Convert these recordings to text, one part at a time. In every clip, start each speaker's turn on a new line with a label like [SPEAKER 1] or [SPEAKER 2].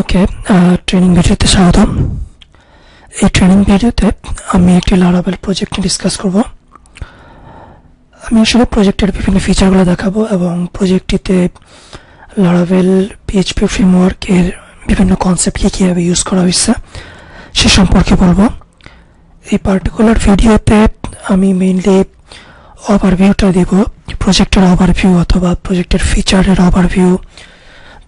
[SPEAKER 1] ওকে training ভিডিওতে স্বাগতম। এই ট্রেনিং ভিডিওতে আমি একটি লারাবেল প্রজেক্ট ডিসকাস করব। আমি আসলে প্রজেক্টের বিভিন্ন ফিচারগুলো দেখাবো এবং প্রজেক্টটিতে লারাবেল পিএইচপি ফ্রেমওয়ার্কের বিভিন্ন কনসেপ্ট কী কীভাবে ইউজ করা হয়েছে সে সম্পর্কে বলব। এই পার্টিকুলার ভিডিওতে আমি মেইনলি ওভারভিউটা দেব। প্রজেক্টের ওভারভিউ অথবা প্রজেক্টের ফিচারের ওভারভিউ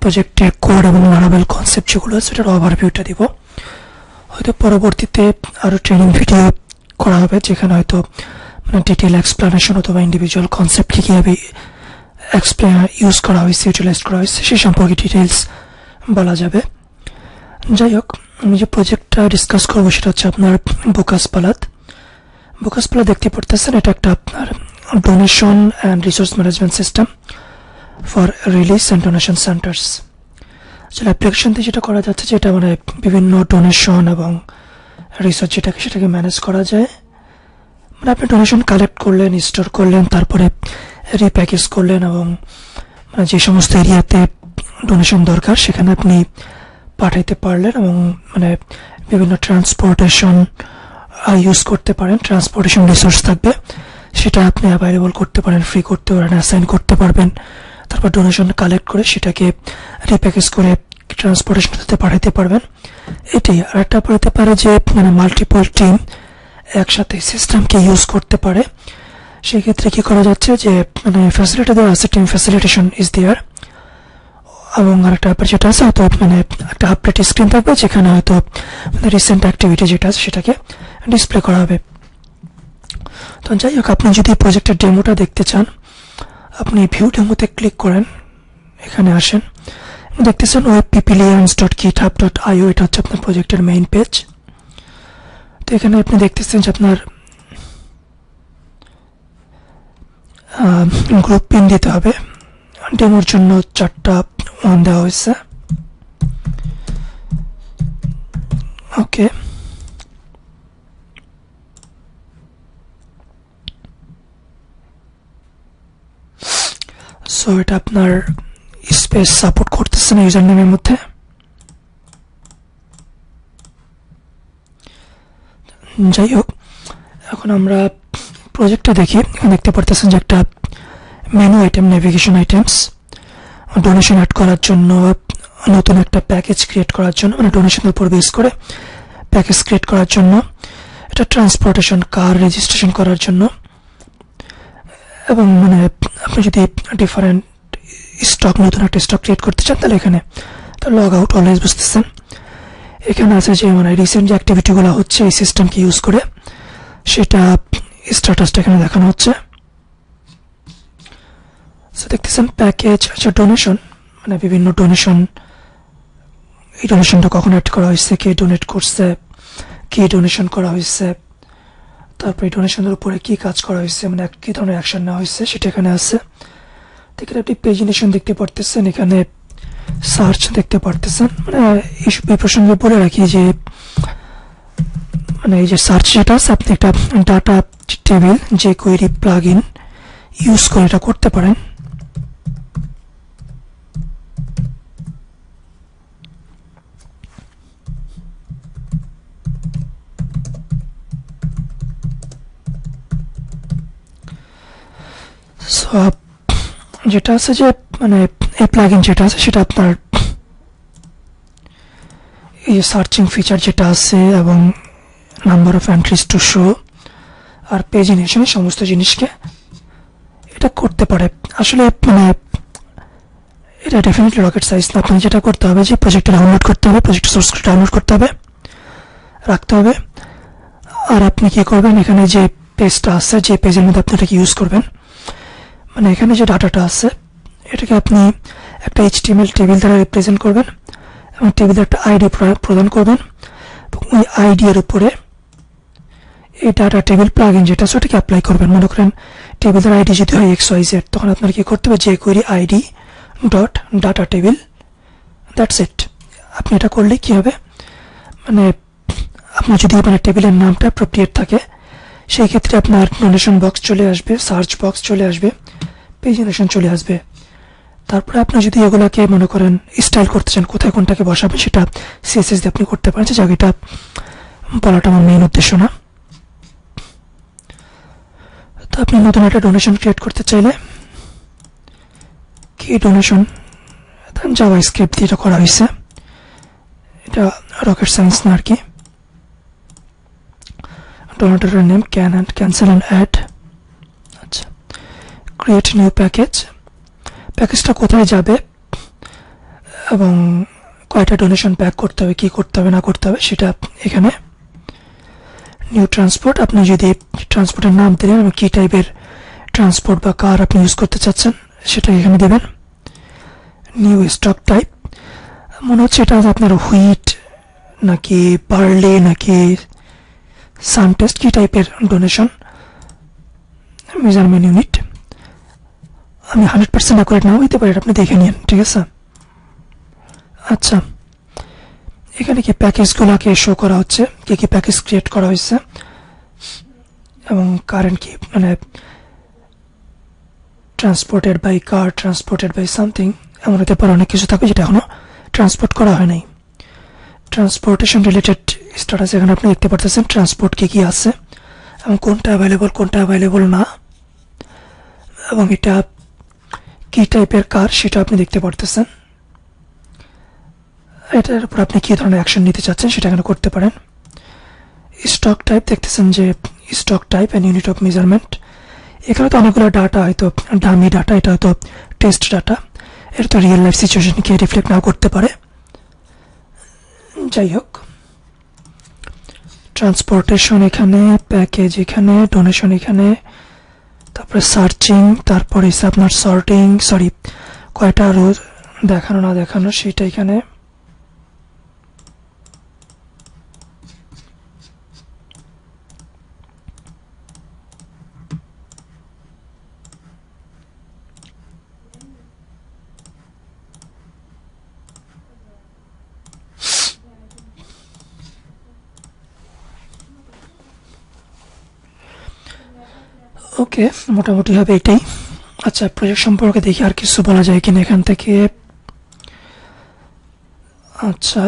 [SPEAKER 1] প্রজেক্টের কোড এবং লারাবেল কনসেপ্ট যেগুলো সেটার ওভারভিউটা দিব। হয়তো পরবর্তীতে আরও ট্রেনিং ভিডিও করা হবে, যেখানে হয়তো মানে ডিটেল এক্সপ্লেনেশন অথবা ইন্ডিভিজুয়াল কনসেপ্ট কী কীভাবে এক্সপ্লেন ইউজ করা হয়েছে ইউটিলাইজ করা হয়েছে সেই সম্পর্কে ডিটেলস বলা যাবে। যাই হোক, আমি যে প্রজেক্টটা ডিসকাস করব সেটা হচ্ছে আপনার বোকাস পালাত বোকাস পালাত দেখতে পড়তেছেন, এটা একটা আপনার donation and resource management system for release and donation centres আসলে দিয়ে যেটা করা যাচ্ছে যেটা মানে বিভিন্ন ডোনেশন এবং রিসার্চ যেটাকে সেটাকে ম্যানেজ করা যায়। মানে আপনি ডোনেশন কালেক্ট করলেন স্টোর করলেন, তারপরে রিপ্যাকেজ করলেন এবং মানে যে সমস্ত এরিয়াতে ডোনেশন দরকার সেখানে আপনি পাঠাইতে পারলেন এবং মানে বিভিন্ন ট্রান্সপোর্টেশন ইউজ করতে পারেন। ট্রান্সপোর্টেশন রিসোর্স থাকবে, সেটা আপনি অ্যাভেলেবল করতে পারেন ফ্রি করতে পারেন অ্যাসাইন করতে পারবেন। তারপর ডোনেশন কালেক্ট করে সেটাকে রিপ্যাকেজ করে ট্রান্সপোর্টেশনতে পাঠাতে পারবেন। এটাই আর একটা হতে পারে যে মানে মাল্টিপল টিম একসাথে সিস্টেমকে ইউজ করতে পারে। সেক্ষেত্রে কি করা যাচ্ছে যে মানে ফ্যাসিলিটি দেওয়া আছে টিম ফ্যাসিলিটেশন ইজ দেয়ার এবং আরেকটা ব্যাপার যেটা আছে, হয়তো মানে একটা আপডেট স্ক্রিন থাকবে, যেখানে হয়তো রিসেন্ট অ্যাক্টিভিটি যেটা আছে সেটাকে ডিসপ্লে করা হবে। তো যাই হোক, আপনি যদি প্রজেক্টের ডেমোটা দেখতে চান আপনি ভিউ ডেমোতে ক্লিক করেন, এখানে আসেন। দেখতেছেন ওয়েব পিপিলিয়ান্স dot GitHub dot IO এটা হচ্ছে আপনার প্রজেক্টের মেইন পেজ তো এখানে আপনি দেখতেছেন যে আপনার গ্রুপ পিন দিতে হবে। ডেমোর জন্য চারটা ওয়ান দেওয়া হয়েছে। ওকে সো এটা আপনার স্পেস সাপোর্ট করতেছে না ইউজার নেমের মধ্যে। যাই হোক, এখন আমরা প্রজেক্টটা দেখি। দেখতে পারতেছেন যে একটা menu item navigation items donation add করার জন্য, নতুন একটা প্যাকেজ ক্রিয়েট করার জন্য মানে ডোনেশনের উপর বেস করে প্যাকেজ ক্রিয়েট করার জন্য, এটা ট্রান্সপোর্টেশন কার রেজিস্ট্রেশন করার জন্য। এবং মানে আপনি যদি ডিফারেন্ট স্টক নতুন একটা স্টক ক্রিয়েট করতে চান, তাহলে এখানে লগ আউট অলওয়েজ বুঝতেছেন। এখানে আছে যে মানে রিসেন্ট যে অ্যাক্টিভিটিগুলো হচ্ছে, এই সিস্টেমকে ইউজ করে, সেটা স্ট্যাটাসটা এখানে দেখানো হচ্ছে। সো দেখতেছেন প্যাকেজ আচ্ছা ডোনেশন মানে বিভিন্ন ডোনেশন এই ডোনেশনটা কখন অ্যাড করা হয়েছে, কে ডোনেট করছে, কে ডোনেশন করা হয়েছে তারপরে ডোনেশনের উপরে কি কাজ করা হয়েছে মানে কি ধরনের অ্যাকশন নেওয়া হয়েছে সেটা এখানে আছে। এখানে আপনি পেজিনেশন দেখতে পারতেছেন, এখানে সার্চ দেখতে পারতেছেন। মানে এই প্রসঙ্গে বলে রাখি যে মানে এই যে সার্চ যেটা আছে, আপনি একটা ডাটা টেবিল যে কোয়েরি প্লাগ ইন ইউজ করে এটা করতে পারেন। সো যেটা আছে যে মানে এই প্লাগইন যেটা আছে, সেটা আপনার এই সার্চিং ফিচার যেটা আছে এবং number of entries to show R pagination সমস্ত জিনিসকে এটা করতে পারে। আসলে মানে এটা ডেফিনেটলি রকেট সাইজ না। আপনাকে যেটা করতে হবে যে প্রজেক্টটা ডাউনলোড করতে হবে প্রজেক্ট সোর্স ডাউনলোড করতে হবে, রাখতে হবে। আর আপনি কি করবেন? এখানে যে পেজটা আছে, যে পেজের মধ্যে আপনি এটাকে ইউজ করবেন মানে এখানে যে ডাটাটা আছে, এটাকে আপনি একটা এইচ এইচটিএমএল টেবিল দ্বারা রিপ্রেজেন্ট করবেন এবং টেবিলে একটা আইডি প্রদান করবেন। ওই আইডি এর উপরে এই ডাটা টেবিল প্লাগ ইন যেটা ওটাকে অ্যাপ্লাই করবেন। মনে করেন টেবিলের আইডি যদি হয় এক্স ওয়াই জেড তখন আপনার কি করতে হবে? যে query ID dot data table that's it আপনি এটা করলে কি হবে? মানে আপনার যদি মানে টেবিলের নামটা অ্যাপ্রোপ্রিয়েট থাকে, সেই ক্ষেত্রে আপনার ডোনেশন বক্স চলে আসবে সার্চ বক্স চলে আসবে। পেজিনেশন চলে আসবে। তারপরে আপনি যদি এগুলোকে মনে করেন স্টাইল করতে চান, কোথায় কোনটাকে বসাবেন সেটা সিএসএস দিয়ে আপনি করতে পারেন। যে জায়গাটা বলাটা আমার মেইন উদ্দেশ্য না। তো আপনি নতুন একটা ডোনেশন ক্রিয়েট করতে চাইলে কি ডোনেশন জাভা স্ক্রিপ্ট দিয়ে করা হয়েছে। এটা রকেট সায়েন্স না আর কি। ডোনেটরের name can and cancel and add create new package প্যাকেজটা কোথায় যাবে? এবং কয়টা ডোনেশন প্যাক করতে হবে, কি করতে হবে, না করতে হবে, সেটা এখানে। নিউ ট্রান্সপোর্ট আপনি যদি ট্রান্সপোর্টের নাম দিলেন এবং কী টাইপের ট্রান্সপোর্ট বা কার আপনি ইউজ করতে চাচ্ছেন, সেটা এখানে দেবেন। নিউ স্টক টাইপ মনে হচ্ছে এটা আপনার হুইট নাকি বার্লি নাকি সানটেস্ট কী টাইপের ডোনেশন মেজারমেন্ট ইউনিট আমি হান্ড্রেড পার্সেন্ট অ্যাকুরেট নাও হইতে পারি, আপনি দেখে নিন, ঠিক আছে? আচ্ছা এখানে কি প্যাকেজগুলোকে শো করা হচ্ছে? কি কি প্যাকেজ ক্রিয়েট করা হয়েছে? এবং কারেন্ট কি মানে transported by car transported by something এমন হতে পারে, অনেক কিছু থাকবে যেটা এখনও ট্রান্সপোর্ট করা হয় নাই। ট্রান্সপোর্টেশন রিলেটেড স্ট্যাটাস এখানে আপনি দেখতে পারতেছেন ট্রান্সপোর্ট কি কি আছে, এবং কোনটা অ্যাভেলেবল কোনটা অ্যাভেলেবল না, এবং এটা কি টাইপের কার সেটা আপনি দেখতে পারতেছেন? এটার উপর আপনি কী ধরনের অ্যাকশন নিতে চাচ্ছেন সেটা এখানে করতে পারেন। স্টক টাইপ দেখতেছেন যে stock type and unit of measurement এখানে তো অনেকগুলো ডাটা হয়তো, দামি ডাটা এটা হয়তো টেস্ট ডাটা এটা তো রিয়েল লাইফ সিচুয়েশনকে রিফ্লেক্ট নাও করতে পারে। যাই হোক। ট্রান্সপোর্টেশন এখানে প্যাকেজ এখানে ডোনেশন এখানে। তারপরে সার্চিং তারপরে আপনার সর্টিং সরি কয়টা রোজ দেখানো না দেখানো সেটা এখানে ওকে মোটামুটি হবে এটাই। আচ্ছা প্রজেক্ট সম্পর্কে দেখি আর কিছু বলা যায় কিনা এখান থেকে। আচ্ছা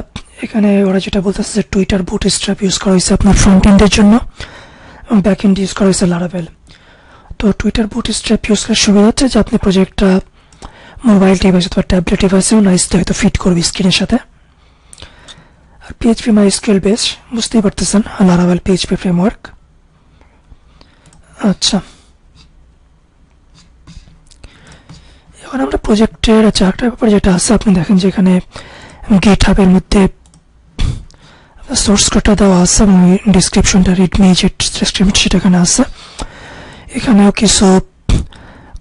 [SPEAKER 1] এখানে ওরা যেটা বলতেছে যে টুইটার বুট স্ট্র্যাপ ইউজ করা হয়েছে আপনার ফ্রন্ট এন্ডের জন্য এবং ব্যাক এন্ড ইউজ করা হয়েছে লারাবেল তো টুইটার বুট স্ট্র্যাপ ইউজ করার সুবিধা হচ্ছে যে আপনি প্রজেক্টটা মোবাইল ডিভাইস অথবা ট্যাবলেট ডিভাইসেও নাইসতে হয়তো ফিট করবে স্ক্রিনের সাথে। আর পিএইচপি মাই স্কিল বেস বুঝতেই পারতেছেন লারাবেল পিএইচপি ফ্রেমওয়ার্ক আচ্ছা। এখন আমরা প্রজেক্টের আচ্ছা একটা ব্যাপার যেটা আছে, আপনি দেখেন যে এখানে গেট হাবের মধ্যে সোর্স কোডটা দেওয়া আছে এবং ডিসক্রিপশনটা রিডমি যে সেটা এখানে আছে। এখানেও কিছু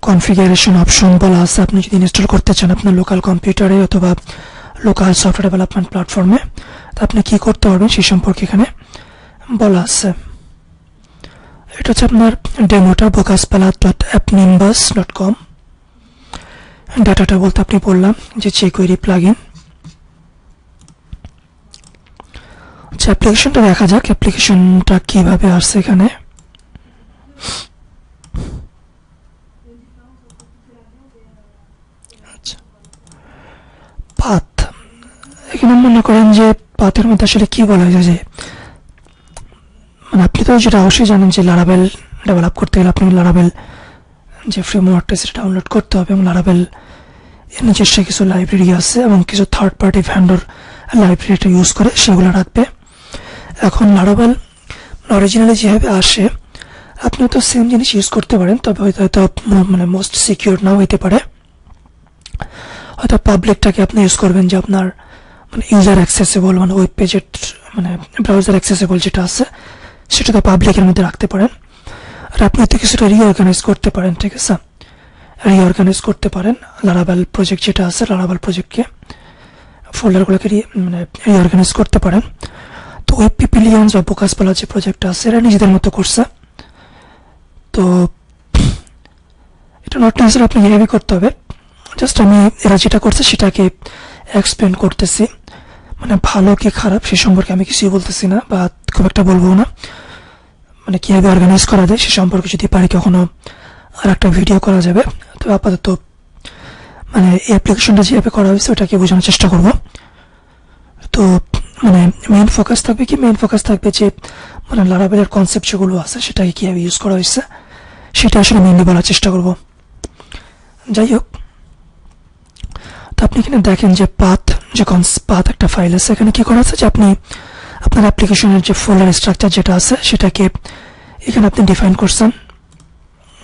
[SPEAKER 1] কনফিগারেশন অপশন বলা আছে। আপনি যদি ইনস্টল করতে চান আপনার লোকাল কম্পিউটারে অথবা লোকাল সফটওয়্যার ডেভেলপমেন্ট প্ল্যাটফর্মে তা আপনি কী করতে পারবেন সেই সম্পর্কে এখানে বলা আছে। এটা হচ্ছে আপনার ডেমোটা বোকাসপালা dot app nimbus dot com ডাটাটা বলতে আপনি বললাম যে চেক ওয়েরি প্লাগ ইন আচ্ছা অ্যাপ্লিকেশনটা দেখা যাক অ্যাপ্লিকেশনটা কীভাবে আসছে এখানে। আচ্ছা পাথ। এখানে মনে করেন যে পাথের মধ্যে আসলে কি বলা যায় যে মানে আপনি তো যেটা অবশ্যই জানেন যে লারাবেল ডেভেলপ করতে গেলে আপনি লারাবেল যে ফ্রেমওয়ার্কটা সেটা ডাউনলোড করতে হবে এবং লারাবেল এর নিজস্ব কিছু লাইব্রেরি আছে এবং কিছু থার্ড পার্টি ভ্যান্ডর লাইব্রেরিটা ইউজ করে সেগুলো রাখবে। এখন লারাবেল অরিজিনালি যেভাবে আসে, আপনি তো সেম জিনিস ইউজ করতে পারেন, তবে হয়তো হয়তো মানে মোস্ট সিকিউর নাও হইতে পারে। হয়তো পাবলিকটাকে আপনি ইউজ করবেন যে আপনার মানে ইউজার অ্যাক্সেসেবল মানে ওয়েব পেজের মানে ব্রাউজার অ্যাক্সেসেবল যেটা আছে সেটা তো পাবলিকের মধ্যে রাখতে পারেন। আর আপনি হয়তো কিছুটা রিঅর্গানাইজ করতে পারেন, ঠিক আছে? রিঅর্গানাইজ করতে পারেন। লারাবেল প্রজেক্ট যেটা আছে লারাবেল প্রজেক্টকে ফোল্ডারগুলোকে মানে রিঅর্গানাইজ করতে পারেন। তো ওয়েব পিপিলিয়ান্স বা বলা যে প্রজেক্টটা আছে, এরা নিজেদের মতো করছে। তো এটা নট নেসেসারি আপনি এভাবে করতে হবে। জাস্ট আমি এরা যেটা করছে, সেটাকে এক্সপ্লেন করতেছি। মানে ভালো কি খারাপ, সে সম্পর্কে আমি কিছুই বলতেছি না বা খুব একটা বলব না। মানে কীভাবে অর্গানাইজ করা যায়, সে সম্পর্কে যদি পারি কখনো আর একটা ভিডিও করা যাবে। তো আপাতত মানে এই অ্যাপ্লিকেশনটা যেভাবে করা হয়েছে, ওটাকে বোঝানোর চেষ্টা করব। তো মানে মেইন ফোকাস থাকবে কি? মেইন ফোকাস থাকবে যে মানে লারাবেলের কনসেপ্ট যেগুলো আছে, সেটাকে কীভাবে ইউজ করা হয়েছে, সেটা আসলে মেইনলি বলার চেষ্টা করব। যাই হোক, তো আপনি এখানে দেখেন যে পাথ যে পাথ একটা ফাইল আছে। এখানে কি করা আছে? যে আপনি আপনার অ্যাপ্লিকেশনের যে ফোল্ডার স্ট্রাকচার যেটা আছে, সেটাকে এখানে আপনি ডিফাইন করছেন।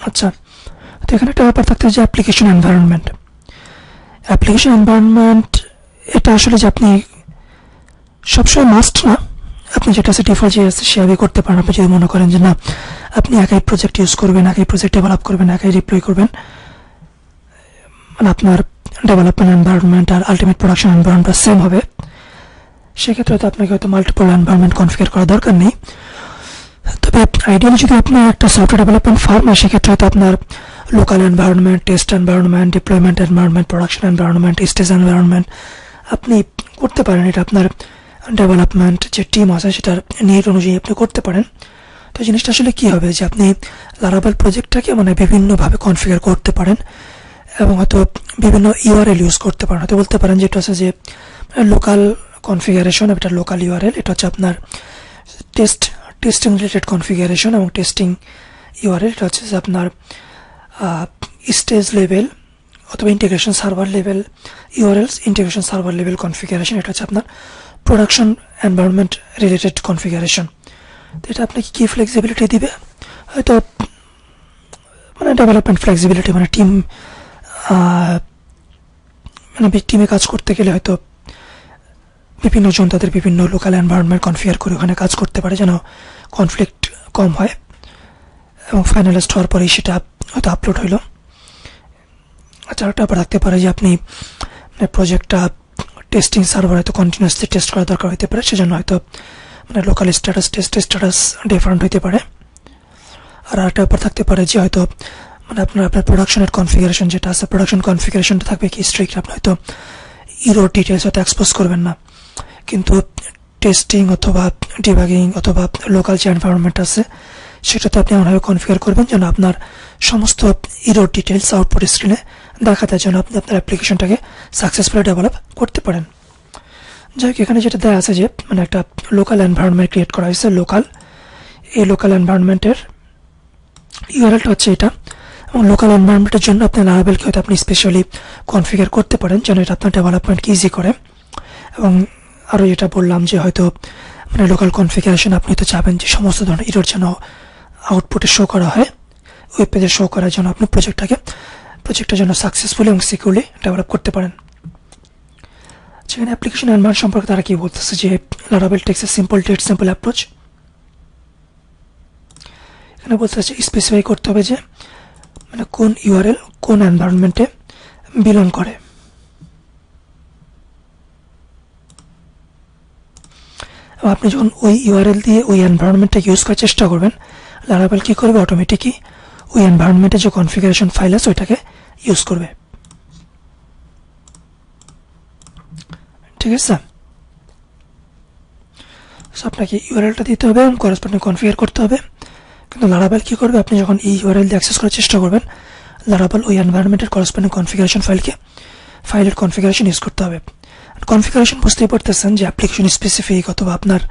[SPEAKER 1] আচ্ছা তো এখানে একটা ব্যাপার থাকতে যে অ্যাপ্লিকেশন এনভায়রনমেন্ট অ্যাপ্লিকেশন এনভায়রনমেন্ট এটা আসলে যে আপনি সবসময় মাস্ট না। আপনি যেটা আছে ডিফল্ট যে আছে সেভাবে করতে পারেন। আপনি যদি মনে করেন যে না, আপনি একাই প্রজেক্ট ইউজ করবেন, একাই প্রজেক্ট ডেভেলপ করবেন, একাই ডিপ্লয় করবেন মানে আপনার ডেভেলপমেন্ট এনভায়রনমেন্ট আর আলটিমেট প্রোডাকশন এনভায়রনমেন্ট সেম হবে। সেক্ষেত্রে হয়তো আপনাকে হয়তো মাল্টিপল এনভায়রনমেন্ট কনফিগার করার দরকার নেই। তবে আইডিয়ালি যদি আপনি একটা সফটওয়্যার ডেভেলপমেন্ট ফার্ম হয় সেক্ষেত্রে হয়তো আপনার local environment test environment deployment environment production environment stage environment আপনি করতে পারেন। এটা আপনার ডেভেলপমেন্ট যে টিম আছে, সেটার নিড অনুযায়ী আপনি করতে পারেন। তো জিনিসটা আসলে কী হবে? যে আপনি লারাবেল প্রজেক্টটাকে মানে বিভিন্নভাবে কনফিগার করতে পারেন এবং হয়তো বিভিন্ন ইউআরএল ইউজ করতে পারেন। হয়তো বলতে পারেন যেটা হচ্ছে যে লোকাল কনফিগারেশন এটা লোকাল ইউআরএল এটা হচ্ছে আপনার টেস্ট টেস্টিং রিলেটেড কনফিগারেশন এবং টেস্টিং ইউআরএল এটা হচ্ছে যে আপনার স্টেজ লেভেল অথবা integration server level URLs integration server level configuration এটা হচ্ছে আপনার প্রোডাকশন এনভায়রনমেন্ট রিলেটেড কনফিগারেশন তো এটা আপনাকে কী ফ্লেক্সিবিলিটি দিবে? হয়তো মানে ডেভেলপমেন্ট ফ্লেক্সিবিলিটি মানে টিম মানে টিমে কাজ করতে গেলে হয়তো বিভিন্ন জন তাদের বিভিন্ন লোকাল এনভায়রনমেন্ট কনফিয়ার করে ওখানে কাজ করতে পারে যেন কনফ্লিক্ট কম হয়। এবং ফাইনালাইজড হওয়ার পরেই সেটা হয়তো আপলোড হইল। আচ্ছা একটা আবার রাখতে পারে যে আপনি প্রজেক্টটা টেস্টিং সার্ভার হয়তো কন্টিনিউসলি টেস্ট করা দরকার হতে পারে, সেজন্য হয়তো মানে local status test status different হতে পারে। আর আরেকটা ব্যাপার থাকতে পারে যে হয়তো মানে আপনার আপনার প্রোডাকশনের কনফিগারেশন যেটা আছে প্রোডাকশন কনফিগারেশনটা থাকবে কি স্ট্রিক্ট আপনি হয়তো ইরোর ডিটেলস হয়তো এক্সপোজ করবেন না। কিন্তু টেস্টিং অথবা ডিবাগিং অথবা লোকাল যে এনভায়রনমেন্ট আছে, সেটাতে আপনি এমনভাবে কনফিগার করবেন যেন আপনার সমস্ত ইরোর ডিটেলস আউটপুট স্ক্রিনে দেখা দেয় যেন আপনি আপনার অ্যাপ্লিকেশনটাকে সাকসেসফুলি ডেভেলপ করতে পারেন। যাই এখানে যেটা দেওয়া আছে যে মানে একটা লোকাল এনভায়রনমেন্ট ক্রিয়েট করা হয়েছে লোকাল এই লোকাল এনভায়রনমেন্টের ইউআরএলটা হচ্ছে এটা। এবং লোকাল এনভায়রনমেন্টের জন্য আপনি লারাবেলকে হয়তো আপনি স্পেশালি কনফিগার করতে পারেন যেন এটা আপনার ডেভেলপমেন্টকে ইজি করে। এবং আরও যেটা বললাম যে হয়তো মানে লোকাল কনফিগারেশন আপনি তো চাবেন যে সমস্ত ধরনের ইরোর যেন আউটপুটে শো করা হয় ওয়েব পেজে শো করার জন্য আপনি প্রজেক্টটাকে প্রজেক্টের জন্য সাকসেসফুলি এবং সিকিউরলি ডেভেলপ করতে পারেন। সেখানে অ্যাপ্লিকেশন এনভায়রন সম্পর্কে তারা কি বলতেছে যে লারাবেল takes a simple dead simple approach এখানে বলতেছে স্পেসিফাই করতে হবে যে মানে কোন ইউআরএল কোন এনভায়রনমেন্টে বিলং করে। আপনি যখন ওই ইউআরএল দিয়ে ওই এনভায়রনমেন্টটা ইউজ করার চেষ্টা করবেন লারাবেল কী করবে অটোমেটিকই ওই এনভায়রনমেন্টে যে কনফিগারেশন ফাইল আছে ওইটাকে ইউজ করবে ঠিক আছে সো আপনাকে ইউআরএলটা দিতে হবে এবং করেসপন্ডিং কনফিগার করতে হবে কিন্তু লারাবেল কী করবে আপনি যখন এই ইউআরএল দিয়ে অ্যাক্সেস করার চেষ্টা করবেন লারাবেল ওই এনভায়রনমেন্টের করেসপন্ডিং কনফিগারেশন ফাইলকে ফাইলের কনফিগারেশন ইউজ করতে হবে কনফিগারেশন বুঝতেই পারতেছেন যে অ্যাপ্লিকেশন স্পেসিফিক অথবা আপনার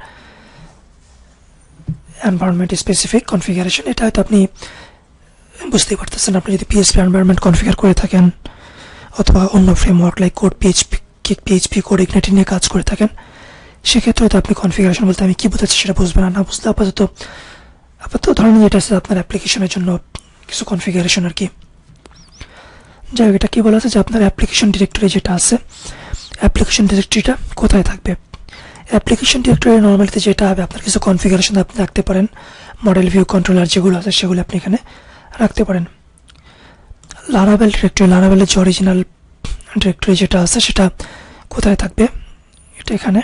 [SPEAKER 1] এনভায়রনমেন্ট স্পেসিফিক কনফিগারেশন এটা হয়তো আপনি বুঝতেই পারতেছেন। আপনি যদি পিএইচপি এনভায়রনমেন্ট কনফিগার করে থাকেন অথবা অন্য framework like code PHP PHP CodeIgniter নিয়ে কাজ করে থাকেন, সেক্ষেত্রে হয়তো আপনি কনফিগারেশন বলতে আমি কী বোঝাচ্ছি সেটা বুঝবেন না। বুঝতে আপাতত আপাতত ধরেন যেটা আছে আপনার অ্যাপ্লিকেশনের জন্য কিছু কনফিগারেশন আর কি। যাই হোক, এটা কী বলা আছে যে আপনার অ্যাপ্লিকেশন ডিরেক্টরি যেটা আছে অ্যাপ্লিকেশন ডিরেক্টরিটা কোথায় থাকবে? অ্যাপ্লিকেশন ডিরেক্টরি নর্মালিতে যেটা হবে, আপনার কিছু কনফিগারেশন আপনি রাখতে পারেন। মডেল ভিউ কন্ট্রোলার যেগুলো আছে, সেগুলো আপনি এখানে রাখতে পারেন। লারাবেল ডিরেক্টরি লারাবেলের যে অরিজিনাল ডিরেক্টরি যেটা আছে, সেটা কোথায় থাকবে? এটা এখানে।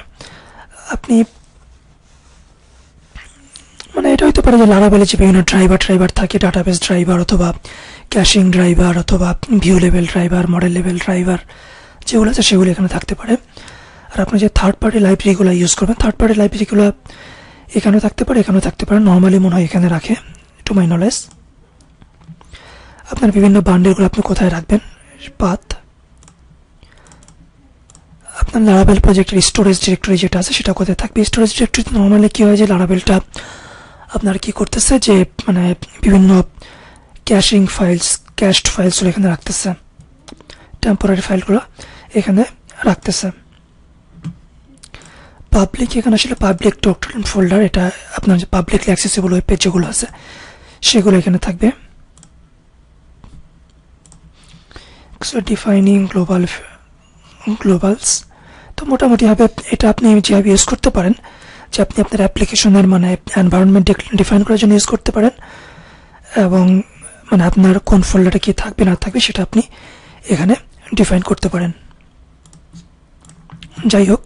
[SPEAKER 1] আপনি মানে এটা হইতে পারে যে লারাবেলে যে বিভিন্ন ড্রাইভার ড্রাইভার থাকে ডাটাবেস ড্রাইভার অথবা ক্যাশিং ড্রাইভার অথবা view level driver model level driver যেগুলো আছে সেগুলো এখানে থাকতে পারে। আর আপনি যে থার্ড পার্টি লাইব্রেরিগুলো ইউজ করবেন থার্ড পার্টি লাইব্রেরিগুলো এখানেও থাকতে পারে, এখানেও থাকতে পারে। নর্মালি মনে হয় এখানে রাখে টু মাই নলেজ আপনার বিভিন্ন বান্ডেলগুলো আপনি কোথায় রাখবেন? পাথ। আপনার লারাবেল প্রজেক্টের স্টোরেজ ডিরেক্টরি যেটা আছে সেটা কোথায় থাকবে? স্টোরেজ ডিরেক্টরিতে নর্মালি কী হয় যে লারাবেলটা আপনার কি করতেছে যে মানে বিভিন্ন ক্যাশিং ফাইলস ক্যাশড ফাইলসগুলো এখানে রাখতেছে। টেম্পোরারি ফাইলগুলো এখানে রাখতেছে। পাবলিক এখানে আসলে পাবলিক ডকুমেন্ট ফোল্ডার এটা আপনার যে পাবলিকলি অ্যাক্সেসিবল ওয়েব পেজ যেগুলো আছে, সেগুলো এখানে থাকবে। ডিফাইনিং গ্লোবাল গ্লোবালস তো মোটামুটিভাবে এটা আপনি যেভাবে ইউজ করতে পারেন, যে আপনি আপনার অ্যাপ্লিকেশনের মানে এনভায়রনমেন্ট ডিফাইন করার জন্য ইউজ করতে পারেন, এবং মানে আপনার কোন ফোল্ডারে কী থাকবে না থাকবে সেটা আপনি এখানে ডিফাইন করতে পারেন। যাই হোক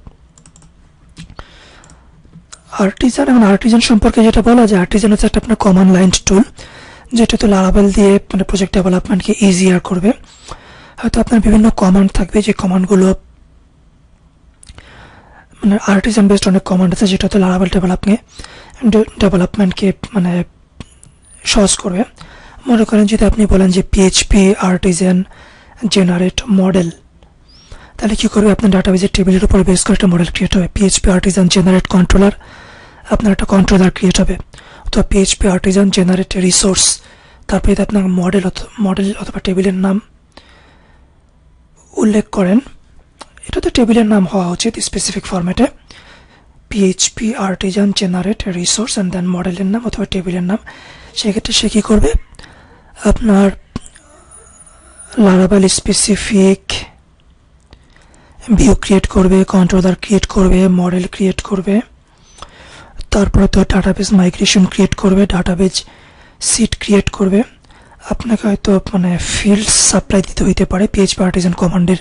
[SPEAKER 1] আর্টিজান এবং আর্টিজান সম্পর্কে যেটা বলা যায় আর্টিজান হচ্ছে একটা আপনার কমন লাইন টুল যেটা তো লারাবেল দিয়ে মানে প্রজেক্ট ডেভেলপমেন্টকে ইজিয়ার করবে। হয়তো আপনার বিভিন্ন কমান্ড থাকবে, যে কমান্ডগুলো মানে আর্টিজান বেসড অনেক কমান্ড আছে, যেটা তো লারাবেল ডেভেলপকে ডেভেলপমেন্টকে মানে সহজ করবে। মনে করেন যদি আপনি বলেন যে পিএইচপি আর্টিজান জেনারেট মডেল তাহলে কী করবে? আপনার ডাটাবেজের টেবিলের উপর বেস করে একটা মডেল ক্রিয়েট হবে পিএইচপি আর্টিজান জেনারেট কন্ট্রোলার আপনার একটা কন্ট্রোলার ক্রিয়েট হবে। অথবা পিএইচপি আর্টিজান জেনারেট রিসোর্স তারপরে যদি আপনার মডেল মডেল অথবা টেবিলের নাম উল্লেখ করেন এটা তো টেবিলের নাম হওয়া উচিত স্পেসিফিক ফরম্যাটে PHP artisan generate resource and then মডেলের নাম অথবা টেবিলের নাম। সেক্ষেত্রে সে কী করবে? আপনার লারাবাল স্পেসিফিক ভিউ ক্রিয়েট করবে কন্ট্রোলার ক্রিয়েট করবে মডেল ক্রিয়েট করবে। তারপরে তো ডাটাবেস মাইগ্রেশন ক্রিয়েট করবে ডাটাবেজ সিট ক্রিয়েট করবে। আপনাকে হয়তো মানে ফিল্ড সাপ্লাই দিতে হইতে পারে পিএইচ পার্টিজান কমান্ডের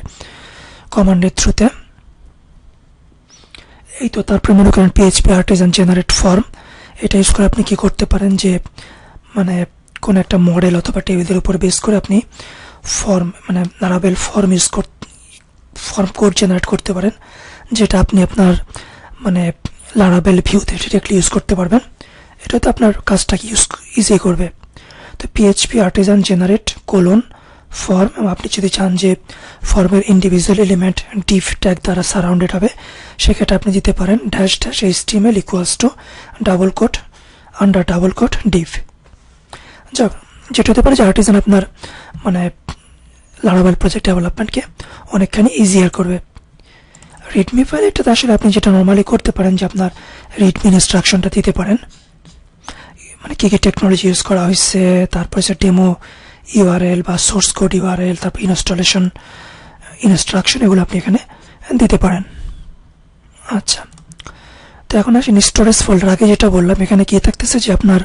[SPEAKER 1] কমান্ডের থ্রুতে এই তো তারপরে মনে করেন পিএইচপি আর্টিজান জেনারেট ফর্ম এটা ইউজ করে আপনি কি করতে পারেন যে মানে কোন একটা মডেল অথবা টেবিলের উপর বেস করে আপনি ফর্ম মানে লারাবেল ফর্ম ইউজ কর ফর্ম কোড জেনারেট করতে পারেন, যেটা আপনি আপনার মানে লারাবেল ভিউতে ডিরেক্টলি ইউজ করতে পারবেন। এটা তো আপনার কাজটাকে ইউজ ইজি করবে। তো PHP artisan generate colon form আপনি যদি চান যে ফর্মের ইন্ডিভিজুয়াল এলিমেন্ট ডিফ ট্যাগ দ্বারা সারাউন্ডেড হবে, সেক্ষেত্রে আপনি দিতে পারেন dash dash HTML equals to double quote under double quote div যাক, যেটা হতে পারে যে আর্টিজান আপনার মানে লারাবেল প্রজেক্ট ডেভেলপমেন্টকে অনেকখানি ইজিয়ার করবে। রিডমি ফাইল এটাতে আসলে আপনি যেটা নর্মালি করতে পারেন যে আপনার রিডমি ইনস্ট্রাকশনটা দিতে পারেন। মানে কী কী টেকনোলজি ইউজ করা হয়েছে, তারপর হচ্ছে ডেমো ইউআরএল বা সোর্স কোড ইউআরএল তারপর ইনস্টলেশন ইনস্ট্রাকশন এগুলো আপনি এখানে দিতে পারেন। আচ্ছা। তো এখন আসেন স্টোরেজ ফোল্ডার আগে যেটা বললাম, এখানে কি থাকতেছে যে আপনার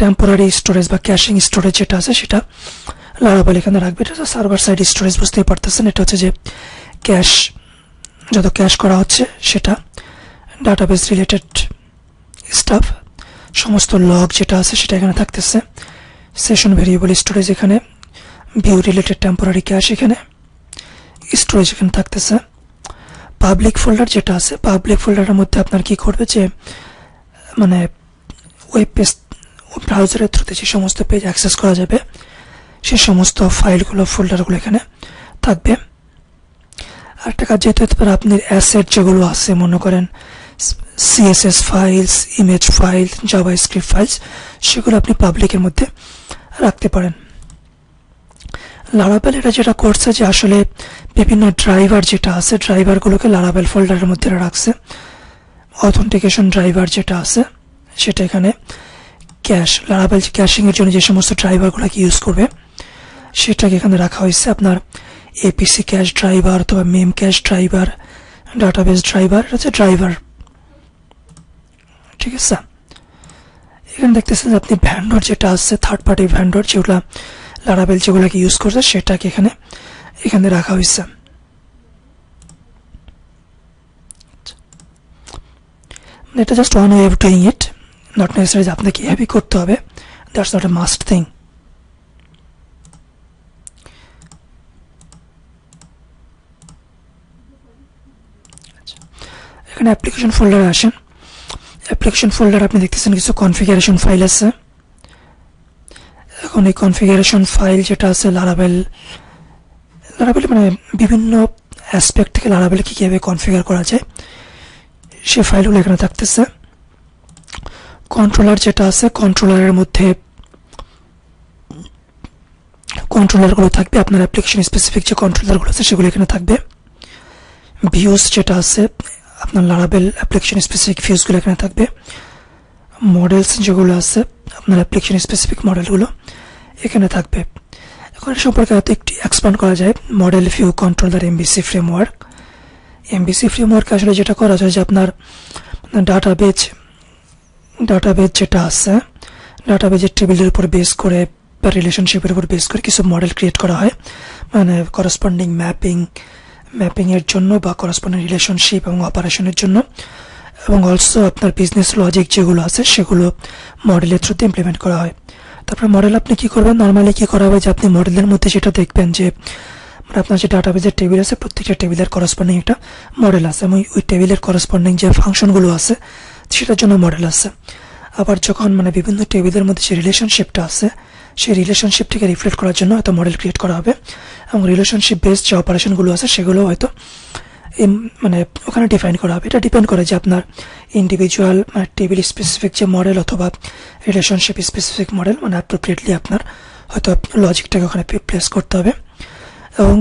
[SPEAKER 1] টেম্পোরারি স্টোরেজ বা ক্যাশিং স্টোরেজ যেটা আছে সেটা লারাবেল এখানে রাখবে, এটা হচ্ছে সার্ভার সাইড স্টোরেজ বুঝতেই পারতেছেন, এটা হচ্ছে যে ক্যাশ যত ক্যাশ করা হচ্ছে সেটা ডাটাবেস রিলেটেড স্টাফ সমস্ত লগ যেটা আছে সেটা এখানে থাকতেছে সেশন ভেরিয়েবল স্টোরেজ এখানে ভিউ রিলেটেড টেম্পোরারি ক্যাশ এখানে স্টোরেজ এখানে থাকতেছে। পাবলিক ফোল্ডার যেটা আছে পাবলিক ফোল্ডারের মধ্যে আপনার কি করবে যে মানে ওয়েব পেজ ব্রাউজারের থ্রুতে যে সমস্ত পেজ অ্যাক্সেস করা যাবে সে সমস্ত ফাইলগুলো, ফোল্ডারগুলো এখানে থাকবে। আরেকটা কাজ যেতে হতে পারে আপনার অ্যাসেট যেগুলো আছে, মনে করেন CSS files image file JavaScript files সেগুলো আপনি পাবলিকের মধ্যে রাখতে পারেন। লারাবেল এটা যেটা করছে যে আসলে বিভিন্ন ড্রাইভার যেটা আছে ড্রাইভারগুলোকে লারাবেল ফোল্ডারের মধ্যে রাখছে। অথেন্টিকেশন ড্রাইভার যেটা আছে, সেটা এখানে ক্যাশ লারাবেল ক্যাশিংয়ের জন্য যে সমস্ত ড্রাইভারগুলোকে ইউজ করবে সেটাকে এখানে রাখা হয়েছে আপনার এপিসি ক্যাশ ড্রাইভার অথবা Memcache driver database driver এটা হচ্ছে ড্রাইভার ঠিক আছে? এখানে দেখতেছেন আপনি ভ্যান্ডর যেটা আছে থার্ড পার্টি ভ্যান্ডর যেগুলো লারাবেল যেগুলোকে ইউজ করছে, সেটাকে এখানে এখানে রাখা হয়েছে। এটা just one way of doing it not necessary যে আপনাকে এভাবেই করতে হবে that's not a must thing এখানে অ্যাপ্লিকেশন ফোল্ডারে আসেন। অ্যাপ্লিকেশন ফোল্ডার আপনি দেখতেছেন কিছু কনফিগারেশন ফাইল আছে। এখন এই কনফিগারেশন ফাইল যেটা আছে লারাবেল লারাবেল মানে বিভিন্ন অ্যাসপেক্ট থেকে লারাবেল কী কীভাবে কনফিগার করা যায়, সে ফাইলগুলো এখানে থাকতেছে। কন্ট্রোলার যেটা আছে কন্ট্রোলারের মধ্যে কন্ট্রোলারগুলো থাকবে, আপনার অ্যাপ্লিকেশন স্পেসিফিক যে কন্ট্রোলারগুলো আছে, সেগুলো এখানে থাকবে। ভিউস যেটা আছে আপনার লারাবেল অ্যাপ্লিকেশন স্পেসিফিক ভিউসগুলো এখানে থাকবে। মডেলস যেগুলো আছে, আপনার অ্যাপ্লিকেশন স্পেসিফিক মডেলগুলো এখানে থাকবে। এখন সম্পর্কে হয়তো একটি এক্সপান্ড করা যায়। Model view controller MVC framework MVC framework আসলে যেটা করা যায় যে আপনার ডাটাবেজ ডাটাবেজ যেটা আছে ডাটাবেজের টেবিলের উপর বেস করে বা রিলেশনশিপের উপর বেস করে কিছু মডেল ক্রিয়েট করা হয়। মানে করসপন্ডিং ম্যাপিং ম্যাপিংয়ের জন্য বা করসপন্ডিং রিলেশনশিপ এবং অপারেশনের জন্য, এবং অলসো আপনার বিজনেস লজিক যেগুলো আছে সেগুলো মডেলের থ্রুতে ইমপ্লিমেন্ট করা হয়। তারপরে মডেল আপনি কি করবেন? নর্মালি কি করা হবে যে আপনি মডেলের মধ্যে যেটা দেখবেন যে মানে আপনার যে ডাটাবেজের টেবিল আছে, প্রত্যেকটা টেবিলের করসপন্ডিং একটা মডেল আছে, এবং ওই টেবিলের করসপন্ডিং যে ফাংশনগুলো আছে, সেটার জন্য মডেল আছে। আবার যখন মানে বিভিন্ন টেবিলের মধ্যে যে রিলেশনশিপটা আছে সেই রিলেশনশিপটিকে রিফ্লেক্ট করার জন্য হয়তো মডেল ক্রিয়েট করা হবে। এবং রিলেশনশিপ বেসড যে অপারেশনগুলো আছে, সেগুলো হয়তো মানে ওখানে ডিফাইন করা হবে। এটা ডিপেন্ড করে যে আপনার ইন্ডিভিজুয়াল মানে টেবিল স্পেসিফিক যে মডেল অথবা রিলেশনশিপ স্পেসিফিক মডেল মানে অ্যাপ্রোপ্রিয়েটলি আপনার হয়তো লজিকটাকে ওখানে প্লেস করতে হবে। এবং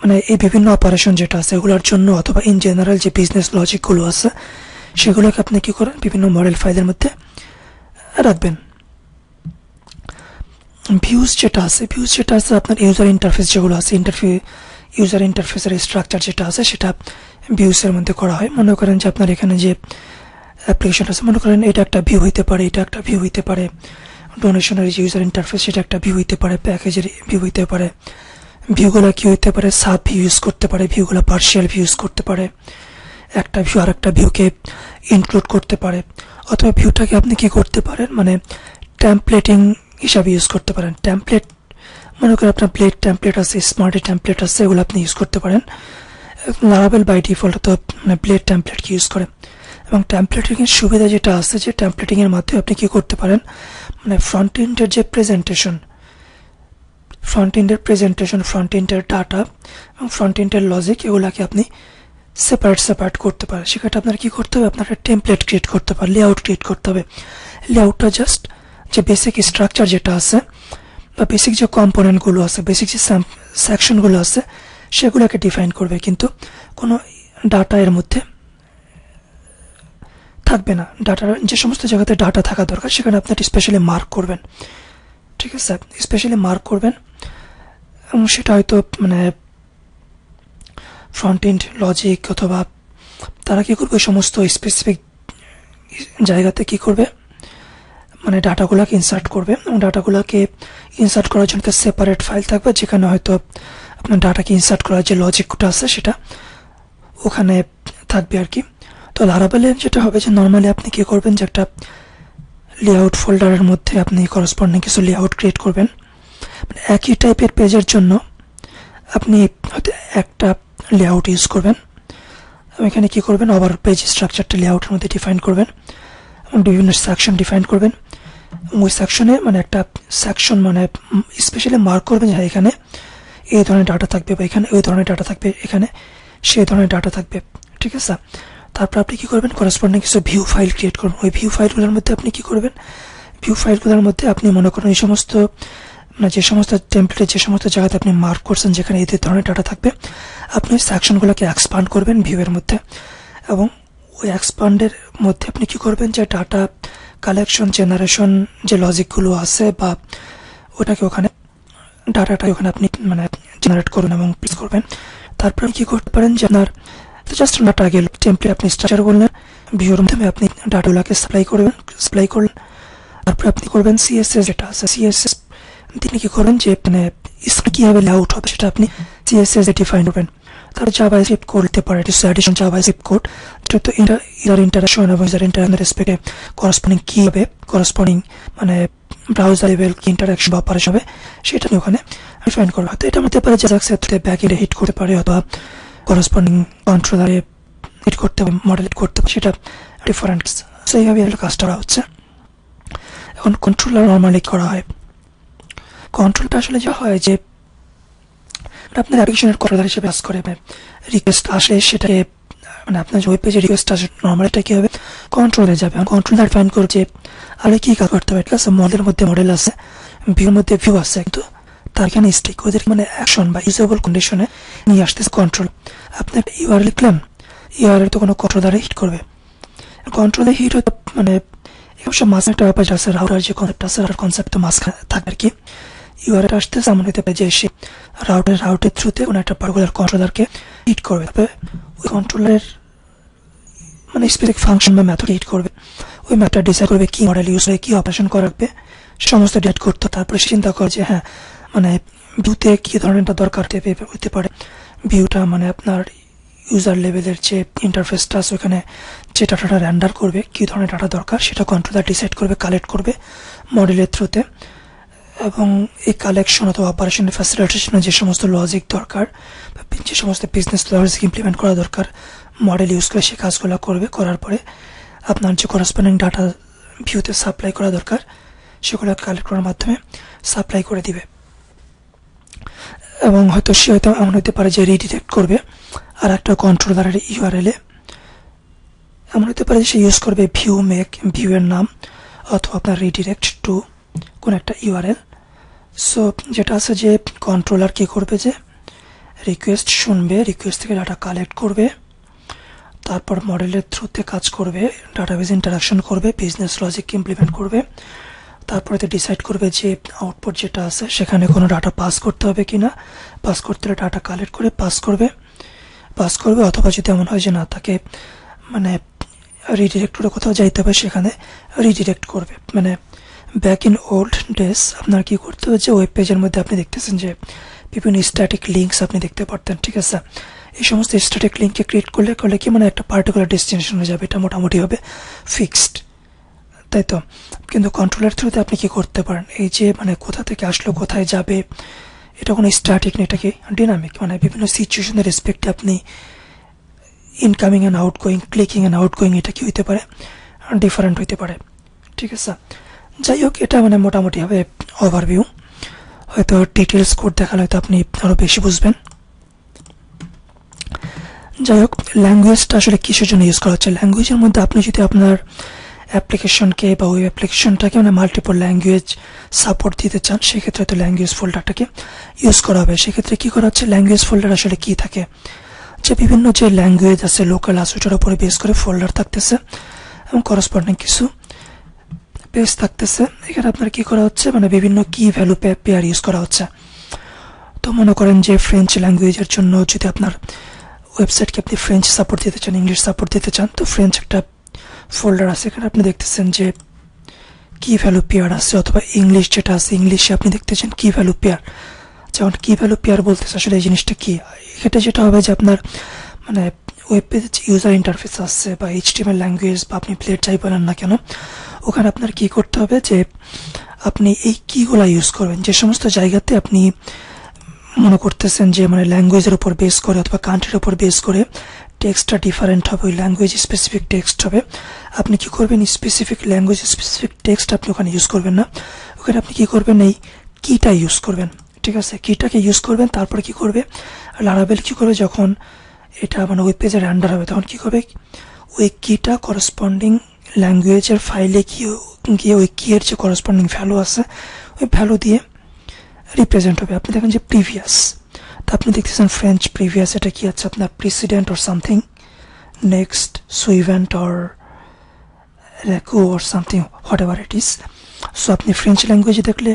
[SPEAKER 1] মানে এই বিভিন্ন অপারেশন যেটা আছে, এগুলোর জন্য অথবা ইন জেনারেল যে বিজনেস লজিকগুলো আছে, সেগুলোকে আপনি কী করেন? বিভিন্ন মডেল ফাইলের মধ্যে রাখবেন। ভিউজ যেটা আছে ভিউজ যেটা আছে, আপনার ইউজার ইন্টারফেস যেগুলো আছে ইন্টারফিউ ইউজার ইন্টারফেসের স্ট্রাকচার যেটা আছে, সেটা ভিউসের মধ্যে করা হয়। মনে করেন যে আপনার এখানে যে অ্যাপ্লিকেশন আছে, মনে করেন এটা একটা ভিউ হইতে পারে, এটা একটা ভিউ হইতে পারে। ডোনেশনের যে ইউজার ইন্টারফেস সেটা একটা ভিউ হইতে পারে প্যাকেজের ভিউ হইতে পারে। ভিউগুলো কি হইতে পারে? সাব ভিউ ইউজ করতে পারে ভিউগুলো পার্শিয়াল ভিউ ইউজ করতে পারে। একটা ভিউ আর একটা ভিউকে ইনক্লুড করতে পারে। অথবা ভিউটাকে আপনি কি করতে পারেন? মানে ট্যাম্পলেটিং হিসাবে ইউজ করতে পারেন। ট্যাম্পলেট মনে করেন আপনার প্লেট ট্যাম্পলেট আছে স্মার্ট ট্যাম্পলেট আছে, এগুলো আপনি ইউজ করতে পারেন। লারাবেল বাই ডিফল্ট তো মানে প্লেট ট্যাম্পলেটকে ইউজ করে এবং ট্যাম্পলেটিংয়ের সুবিধা যেটা আছে যে ট্যাম্পলেটিংয়ের মাধ্যমে আপনি কী করতে পারেন? মানে ফ্রন্ট এন্ডের যে প্রেজেন্টেশন ফ্রন্ট এন্ডের প্রেজেন্টেশন ফ্রন্ট এন্ডের ডাটা এবং ফ্রন্ট এন্ডের লজিক এগুলাকে আপনি সেপারেট সেপারেট করতে পারেন। সেক্ষেত্রে আপনার কী করতে হবে? আপনার টেমপ্লেট ক্রিয়েট করতে হবে লেআউট ক্রিয়েট করতে হবে। লেআউটটা জাস্ট যে বেসিক স্ট্রাকচার যেটা আছে, বা বেসিক যে কম্পোনেন্টগুলো আছে বেসিক যে সেকশনগুলো আছে, সেগুলোকে ডিফাইন করবে। কিন্তু কোনো ডাটা এর মধ্যে থাকবে না। ডাটার যে সমস্ত জায়গাতে ডাটা থাকা দরকার, সেখানে আপনি স্পেশালি মার্ক করবেন। ঠিক আছে? স্পেশালি মার্ক করবেন। এবং সেটা হয়তো মানে ফ্রন্ট এন্ড লজিক অথবা তারা কী করবে? সমস্ত স্পেসিফিক জায়গাতে কী করবে? মানে ডাটাগুলোকে ইনসার্ট করবে। এবং ডাটাগুলোকে ইনসার্ট করার জন্য একটা সেপারেট ফাইল থাকবে, যেখানে হয়তো আপনার ডাটাকে ইনসার্ট করার যে লজিকটা আছে, সেটা ওখানে থাকবে আর কি। তো লারাবেলে যেটা হবে যে নর্মালি আপনি কী করবেন যে, একটা লেআউট ফোল্ডারের মধ্যে আপনি করসপন্ডিং কিছু লেআউট ক্রিয়েট করবেন। মানে একই টাইপের পেজের জন্য আপনি হয়তো একটা লেআউট ইউজ করবেন। এখানে কী করবেন? ওভার পেজ স্ট্রাকচারটা লেআউটের মধ্যে ডিফাইন করবেন। বিভিন্ন সেকশন ডিফাইন করবেন? ওই সেকশনে মানে একটা সেকশন মানে স্পেশালি মার্ক করবেন যে হ্যাঁ এখানে এই ধরনের ডাটা থাকবে বা এখানে ওই ধরনের ডাটা থাকবে, এখানে সেই ধরনের ডাটা থাকবে, ঠিক আছে? তারপর আপনি কী করবেন? করসপন্ডিং কিছু ভিউ ফাইল ক্রিয়েট করবেন ওই ভিউ ফাইলগুলোর মধ্যে আপনি কী করবেন? ভিউ ফাইলগুলোর মধ্যে আপনি মনে করেন এই সমস্ত মানে যে সমস্ত টেম্পলেটে যে সমস্ত জায়গাতে আপনি মার্ক করছেন যেখানে এই ধরনের ডাটা থাকবে, আপনি সেকশনগুলোকে এক্সপান্ড করবেন ভিউয়ের মধ্যে এবং ওই এক্সপান্ডের মধ্যে আপনি কি করবেন? যে ডাটা কালেকশন জেনারেশন যে লজিকগুলো আছে বা ওটাকে ওখানে ডাটাটা ওখানে আপনি মানে জেনারেট করবেন এবং প্লেস করবেন। তারপর কি করতে পারেন? যে আপনার জাস্ট ডাটা গেল টেম্পলে আপনি স্ট্রাকচার করলেন ভিউর মাধ্যমে আপনি ডাটাগুলোকে সাপ্লাই করবেন সাপ্লাই করলেন। তারপরে আপনি করবেন? সিএসএস যেটা আছে সিএসএস তিনি কি করবেন? যে মানে কীভাবে লেআউট হবে সেটা আপনি সিএসএস ডিফাইন করবেন। তার জাভা স্ক্রিপ্ট করতে পারে কিছু অ্যাডিশন জাভা স্ক্রিপ্ট কোড যেটা তো ইউজার ইন্টারাকশন এবং ইউজার ইন্টারাকশন রেসপেক্টে করসপন্ডিং কী হবে করসপন্ডিং মানে ব্রাউজার লেভেল কি ইন্টারাকশন বা অপারেশন হবে, সেটা নিয়ে ওখানে ডিফাইন করা হয়তো এটা হতে পারে ক্ষেত্রে ব্যাক এন্ডে হিট করতে পারে, অথবা করসপন্ডিং কন্ট্রোলারে হিট করতে হবে মডেল করতে পারে, সেটা ডিফারেন্ট সো এইভাবে কাজটা করা হচ্ছে। এখন কন্ট্রোলার নর্মালি করা হয়। কন্ট্রোলটা আসলে যা হয় যে মানে আপনার অ্যাপ্লিকেশনের কন্ট্রোলার হিসেবে কাজ করে রিকোয়েস্ট আসে, সেটাকে মানে আপনার যে ওয়েব পেজে রিকোয়েস্ট আসে নর্মাল এটা কি হবে কন্ট্রোলে যাবে। কন্ট্রোলার ফাইন করছে, আরে কি কাজ করতে হবে? ঠিক আছে মডেলের মধ্যে মডেল আছে ভিউর মধ্যে ভিউ আছে, কিন্তু তার এখানে স্টেক ওদের মানে অ্যাকশন বা ইউজেবল কন্ডিশনে নিয়ে আসতেছে কন্ট্রোল আপনি একটা ইউআর লিখলেন ইউআর তো কোনো কন্ট্রোল দ্বারা হিট করবে। কন্ট্রোলে হিট হতে মানে সব মাঝে একটা ব্যাপার আছে রাউটার যে কনসেপ্ট আছে রাউটার কনসেপ্ট তো মাঝখানে থাকে আর কি। ইউআরএল আসতেছে এমন হতে পারে যে সে রাউটার, রাউটের থ্রুতে কোনো একটা পার্টিকুলার কন্ট্রোলারকে হিট করবে। তবে ওই কন্ট্রোলারের মানে স্পেসিফিক ফাংশন বা মেথড হিট করবে। ওই ম্যাথডটা ডিসাইড করবে কি মডেল ইউজ করে কি অপারেশন করাবে। সমস্ত ডেট করতো। তারপরে চিন্তা করে যে হ্যাঁ মানে ভিউতে কী ধরনের দরকার হতে পারে। ভিউটা মানে আপনার ইউজার লেভেলের যে ইন্টারফেসটা আছে, ওখানে যে ডাটাটা র্যান্ডার করবে, কী ধরনের ডাটা দরকার, সেটা কন্ট্রোলার ডিসাইড করবে কালেক্ট করবে মডেলের থ্রুতে এবং এই কালেকশন অথবা অপারেশন ফ্যাসিলিটেশনে যে সমস্ত লজিক দরকার যে সমস্ত বিজনেস লজিক ইমপ্লিমেন্ট করা দরকার মডেল ইউজ করে সে কাজগুলো করবে, করার পরে আপনার যে করসপন্ডিং ডাটা ভিউতে সাপ্লাই করা দরকার, সেগুলো কালেক্ট করার মাধ্যমে সাপ্লাই করে দিবে। এবং হয়তো সে হয়তো এমন হতে পারে যে রিডিটেক্ট করবে আর একটা কন্ট্রোল কন্ট্রোলারের ইউআরএলে এমন হতে পারে যে সে ইউজ করবে ভিউ মেক ভিউ এর নাম অথবা আপনার রিডিরেক্ট টু কোন একটা ইউআরএল সো যেটা আছে যে কন্ট্রোলার কি করবে যে রিকোয়েস্ট শুনবে রিকোয়েস্ট থেকে ডাটা কালেক্ট করবে, তারপর মডেলের থ্রুতে কাজ করবে ডাটাবেজ ইন্টারাকশন করবে বিজনেস লজিক ইমপ্লিমেন্ট করবে, তারপরে তো ডিসাইড করবে যে আউটপুট যেটা আছে সেখানে কোনো ডাটা পাস করতে হবে কি না পাস করতে হলে ডাটা কালেক্ট করে পাস করবে পাস করবে, অথবা যদি এমন হয় যে না, তাকে মানে রিডিরেক্ট করে কোথাও যাইতে হবে, সেখানে রিডিরেক্ট করবে মানে ব্যাক ইন ওল্ড ডেস আপনার কি করতে হচ্ছে ওয়েব পেজের মধ্যে আপনি দেখতেছেন যে বিভিন্ন স্ট্যাটিক লিঙ্কস আপনি দেখতে পারতেন, ঠিক আছে? এই সমস্ত স্ট্যাটিক লিঙ্ককে ক্রিয়েট করলে করলে কি মানে একটা পার্টিকুলার ডেস্টিনেশন হয়ে যাবে, এটা মোটামুটি হবে ফিক্সড তাই তো? কিন্তু কন্ট্রোলের থ্রুতে আপনি কি করতে পারেন? এই যে মানে কোথা থেকে আসলো, কোথায় যাবে, এটা কোনো স্ট্যাটিক না এটাকে ডিনামিক মানে বিভিন্ন সিচুয়েশনের রেসপেক্টে আপনি incoming and outgoing clicking and outgoing এটা কি হইতে পারে? ডিফারেন্ট হইতে পারে, ঠিক আছে? যাই হোক এটা মানে মোটামুটি হবে ওভারভিউ হয়তো ডিটেলস কোড দেখালে হয়তো আপনি আরও বেশি বুঝবেন। যাই হোক ল্যাঙ্গুয়েজটা আসলে কিসের জন্য ইউজ করা হচ্ছে? ল্যাঙ্গুয়েজের মধ্যে আপনি যদি আপনার অ্যাপ্লিকেশনকে বা ওই অ্যাপ্লিকেশনটাকে মানে মাল্টিপল ল্যাঙ্গুয়েজ সাপোর্ট দিতে চান, সেক্ষেত্রে হয়তো ল্যাঙ্গুয়েজ ফোল্ডারটাকে ইউজ করা হবে। সেক্ষেত্রে কী করা হচ্ছে? ল্যাঙ্গুয়েজ ফোল্ডার আসলে কী থাকে? যে বিভিন্ন যে ল্যাঙ্গুয়েজ আছে লোকাল আছে, ওটার উপরে বেস করে ফোল্ডার থাকতেছে, এবং করসপন্ডিং কিছু পেজ থাকতেছে। এখানে আপনার কি করা হচ্ছে? মানে বিভিন্ন কি ভ্যালু পেয়ার ইউজ করা হচ্ছে। তো মনে করেন যে ফ্রেঞ্চ ল্যাঙ্গুয়েজের জন্য যদি আপনার ওয়েবসাইটকে আপনি ফ্রেঞ্চ সাপোর্ট দিতে চান ইংলিশ সাপোর্ট দিতে চান, তো ফ্রেঞ্চ একটা ফোল্ডার আছে। এখানে আপনি দেখতেছেন যে কি ভ্যালু পেয়ার আছে অথবা ইংলিশ যেটা আছে ইংলিশে আপনি দেখতেছেন কি ভ্যালু পেয়ার যেমন কি ভ্যালু পেয়ার বলতেছে, আসলে এই জিনিসটা কি? এটা যেটা হবে যে আপনার মানে ওয়েব পেজ ইউজার ইন্টারফেস আসছে বা এইচটিএমএল ল্যাঙ্গুয়েজ বা আপনি প্লেট যাই বলেন না কেন, ওখানে আপনার কি করতে হবে যে আপনি এই কিগুলা ইউজ করবেন। যে সমস্ত জায়গাতে আপনি মনে করতেছেন যে মানে ল্যাঙ্গুয়েজের উপর বেস করে অথবা কান্ট্রির উপর বেস করে টেক্সটটা ডিফারেন্ট হবে, ওই ল্যাঙ্গুয়েজ স্পেসিফিক টেক্সট হবে। আপনি কি করবেন? স্পেসিফিক ল্যাঙ্গুয়েজ স্পেসিফিক টেক্সট আপনি ওখানে ইউজ করবেন না। ওখানে আপনি কি করবেন? এই কিটা ইউজ করবেন। ঠিক আছে? কিটাকে ইউজ করবেন, তারপরে কি করবে? লারাবেল কি করবে? যখন এটা মানে ওয়েব পেজের র্যান্ডার হবে। তখন কী করবে? ওই কিটা করসপন্ডিং ল্যাঙ্গুয়েজের ফাইলে গিয়ে গিয়ে ওই কিয়ের যে করসপন্ডিং ভ্যালু আছে, ওই ভ্যালু দিয়ে রিপ্রেজেন্ট হবে। আপনি দেখেন যে প্রিভিয়াস তা আপনি দেখতেছেন ফ্রেঞ্চ প্রিভিয়াস এটা কি আছে? আপনার প্রেসিডেন্ট অর সামথিং নেক্সট সুইভেন্ট or রেকো or something whatever it is so আপনি ফ্রেঞ্চ ল্যাঙ্গুয়েজে দেখলে,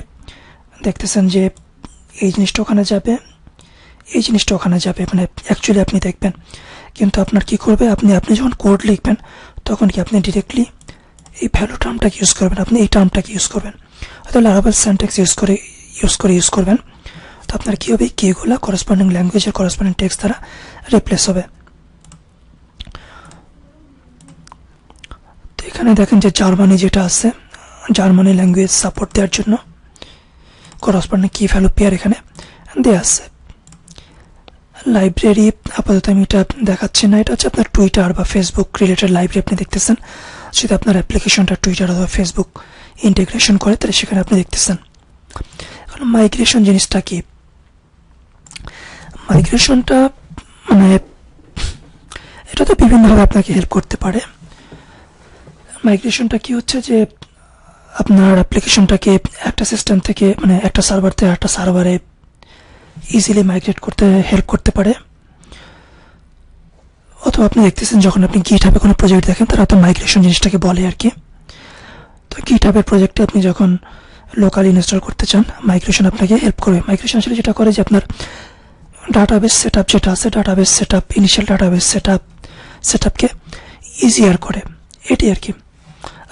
[SPEAKER 1] দেখতেছেন যে এই জিনিসটা ওখানে যাবে। এই জিনিসটা ওখানে যাবে। মানে অ্যাকচুয়ালি আপনি দেখবেন। কিন্তু আপনার কি করবে? আপনি আপনি যখন কোড লিখবেন, তখন কি আপনি ডিরেক্টলি এই ভ্যালু টার্মটাকে ইউজ করবেন? আপনি এই টার্মটাকে ইউজ করবেন। হয়তো লারাবেল সেন্টেক্স ইউজ করে ইউজ করে ইউজ করবেন। তো আপনার কী হবে? কিগুলো করসপন্ডিং ল্যাঙ্গুয়েজের করসপন্ডিং টেক্সট দ্বারা রিপ্লেস হবে। তো এখানে দেখেন যে জার্মানি যেটা আছে জার্মানি ল্যাঙ্গুয়েজ সাপোর্ট দেওয়ার জন্য করসপন্ডিং কি ভ্যালু পেয়ার এখানে দেওয়া আছে। লাইব্রেরি, আপাতত আমি এটা দেখাচ্ছি না। এটা হচ্ছে আপনার টুইটার বা ফেসবুক রিলেটেড লাইব্রেরি আপনি দেখতেছেন। যদি আপনার অ্যাপ্লিকেশনটা টুইটার অথবা ফেসবুক ইন্টিগ্রেশন করে, তাহলে সেখানে আপনি দেখতেছেন। এখন মাইগ্রেশন জিনিসটা কি? মাইগ্রেশনটা মানে এটা তো বিভিন্নভাবে আপনাকে হেল্প করতে পারে। মাইগ্রেশনটা কি হচ্ছে যে আপনার অ্যাপ্লিকেশনটাকে একটা সিস্টেম থেকে মানে একটা সার্ভার থেকে একটা সার্ভারে ইজিলি মাইগ্রেট করতে হেল্প করতে পারে। অথবা আপনি দেখতেছেন যখন আপনি গিট হাবে কোনো প্রজেক্ট দেখেন, তারা তো মাইগ্রেশন জিনিসটাকে বলে আর কি। তো গিট হাবের প্রজেক্টে আপনি যখন লোকাল ইনস্টল করতে চান মাইগ্রেশন আপনাকে হেল্প করবে। মাইগ্রেশন আসলে যেটা করে যে আপনার ডাটাবেস সেট আপ যেটা আছে database set up initial database set up set আপকে easier করে। এটি আর কি।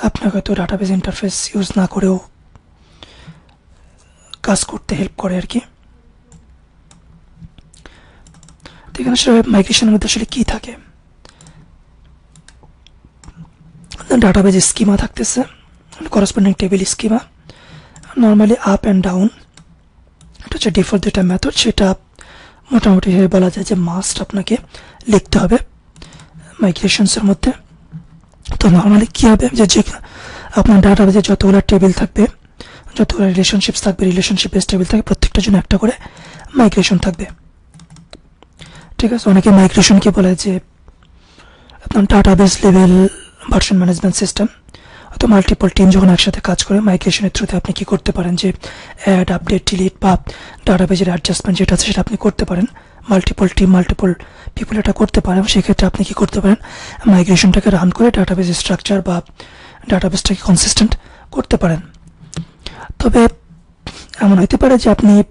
[SPEAKER 1] আপনাকে হয়তো ডাটাবেস ইন্টারফেস ইউজ না করেও কাজ করতে হেল্প করে আর কি। এখানে আসলে মাইগ্রেশনের মধ্যে আসলে কী থাকে? ডাটাবেজ স্কিমা থাকতেছে corresponding table schema normally up and down এটা হচ্ছে ডিফল্ট যেটা মেথড সেটা মোটামুটি বলা যায় যে মাস্ট আপনাকে লিখতে হবে মাইগ্রেশনসের মধ্যে। তো নর্মালি কী হবে? যে যে আপনার ডাটাবেজে যতগুলো টেবিল থাকবে, যতগুলো রিলেশনশিপস থাকবে রিলেশনশিপ টেবিল থাকবে, প্রত্যেকটার জন্য একটা করে মাইগ্রেশন থাকবে। ঠিক আছে, অনেকে মাইগ্রেশনকে বলে যে, আপনার database level version management system অথবা মাল্টিপল টিম যখন একসাথে কাজ করে মাইগ্রেশনের থ্রুতে আপনি কি করতে পারেন? যে অ্যাড আপডেট ডিলিট বা ডাটাবেজের অ্যাডজাস্টমেন্ট যেটা আছে সেটা আপনি করতে পারেন। মাল্টিপল টিম মাল্টিপল পিপল এটা করতে পারেন। সেক্ষেত্রে আপনি কি করতে পারেন? মাইগ্রেশনটাকে রান করে ডাটাবেস স্ট্রাকচার বা ডাটাবেসটাকে কনসিস্টেন্ট করতে পারেন। তবে এমন হতে পারে যে আপনি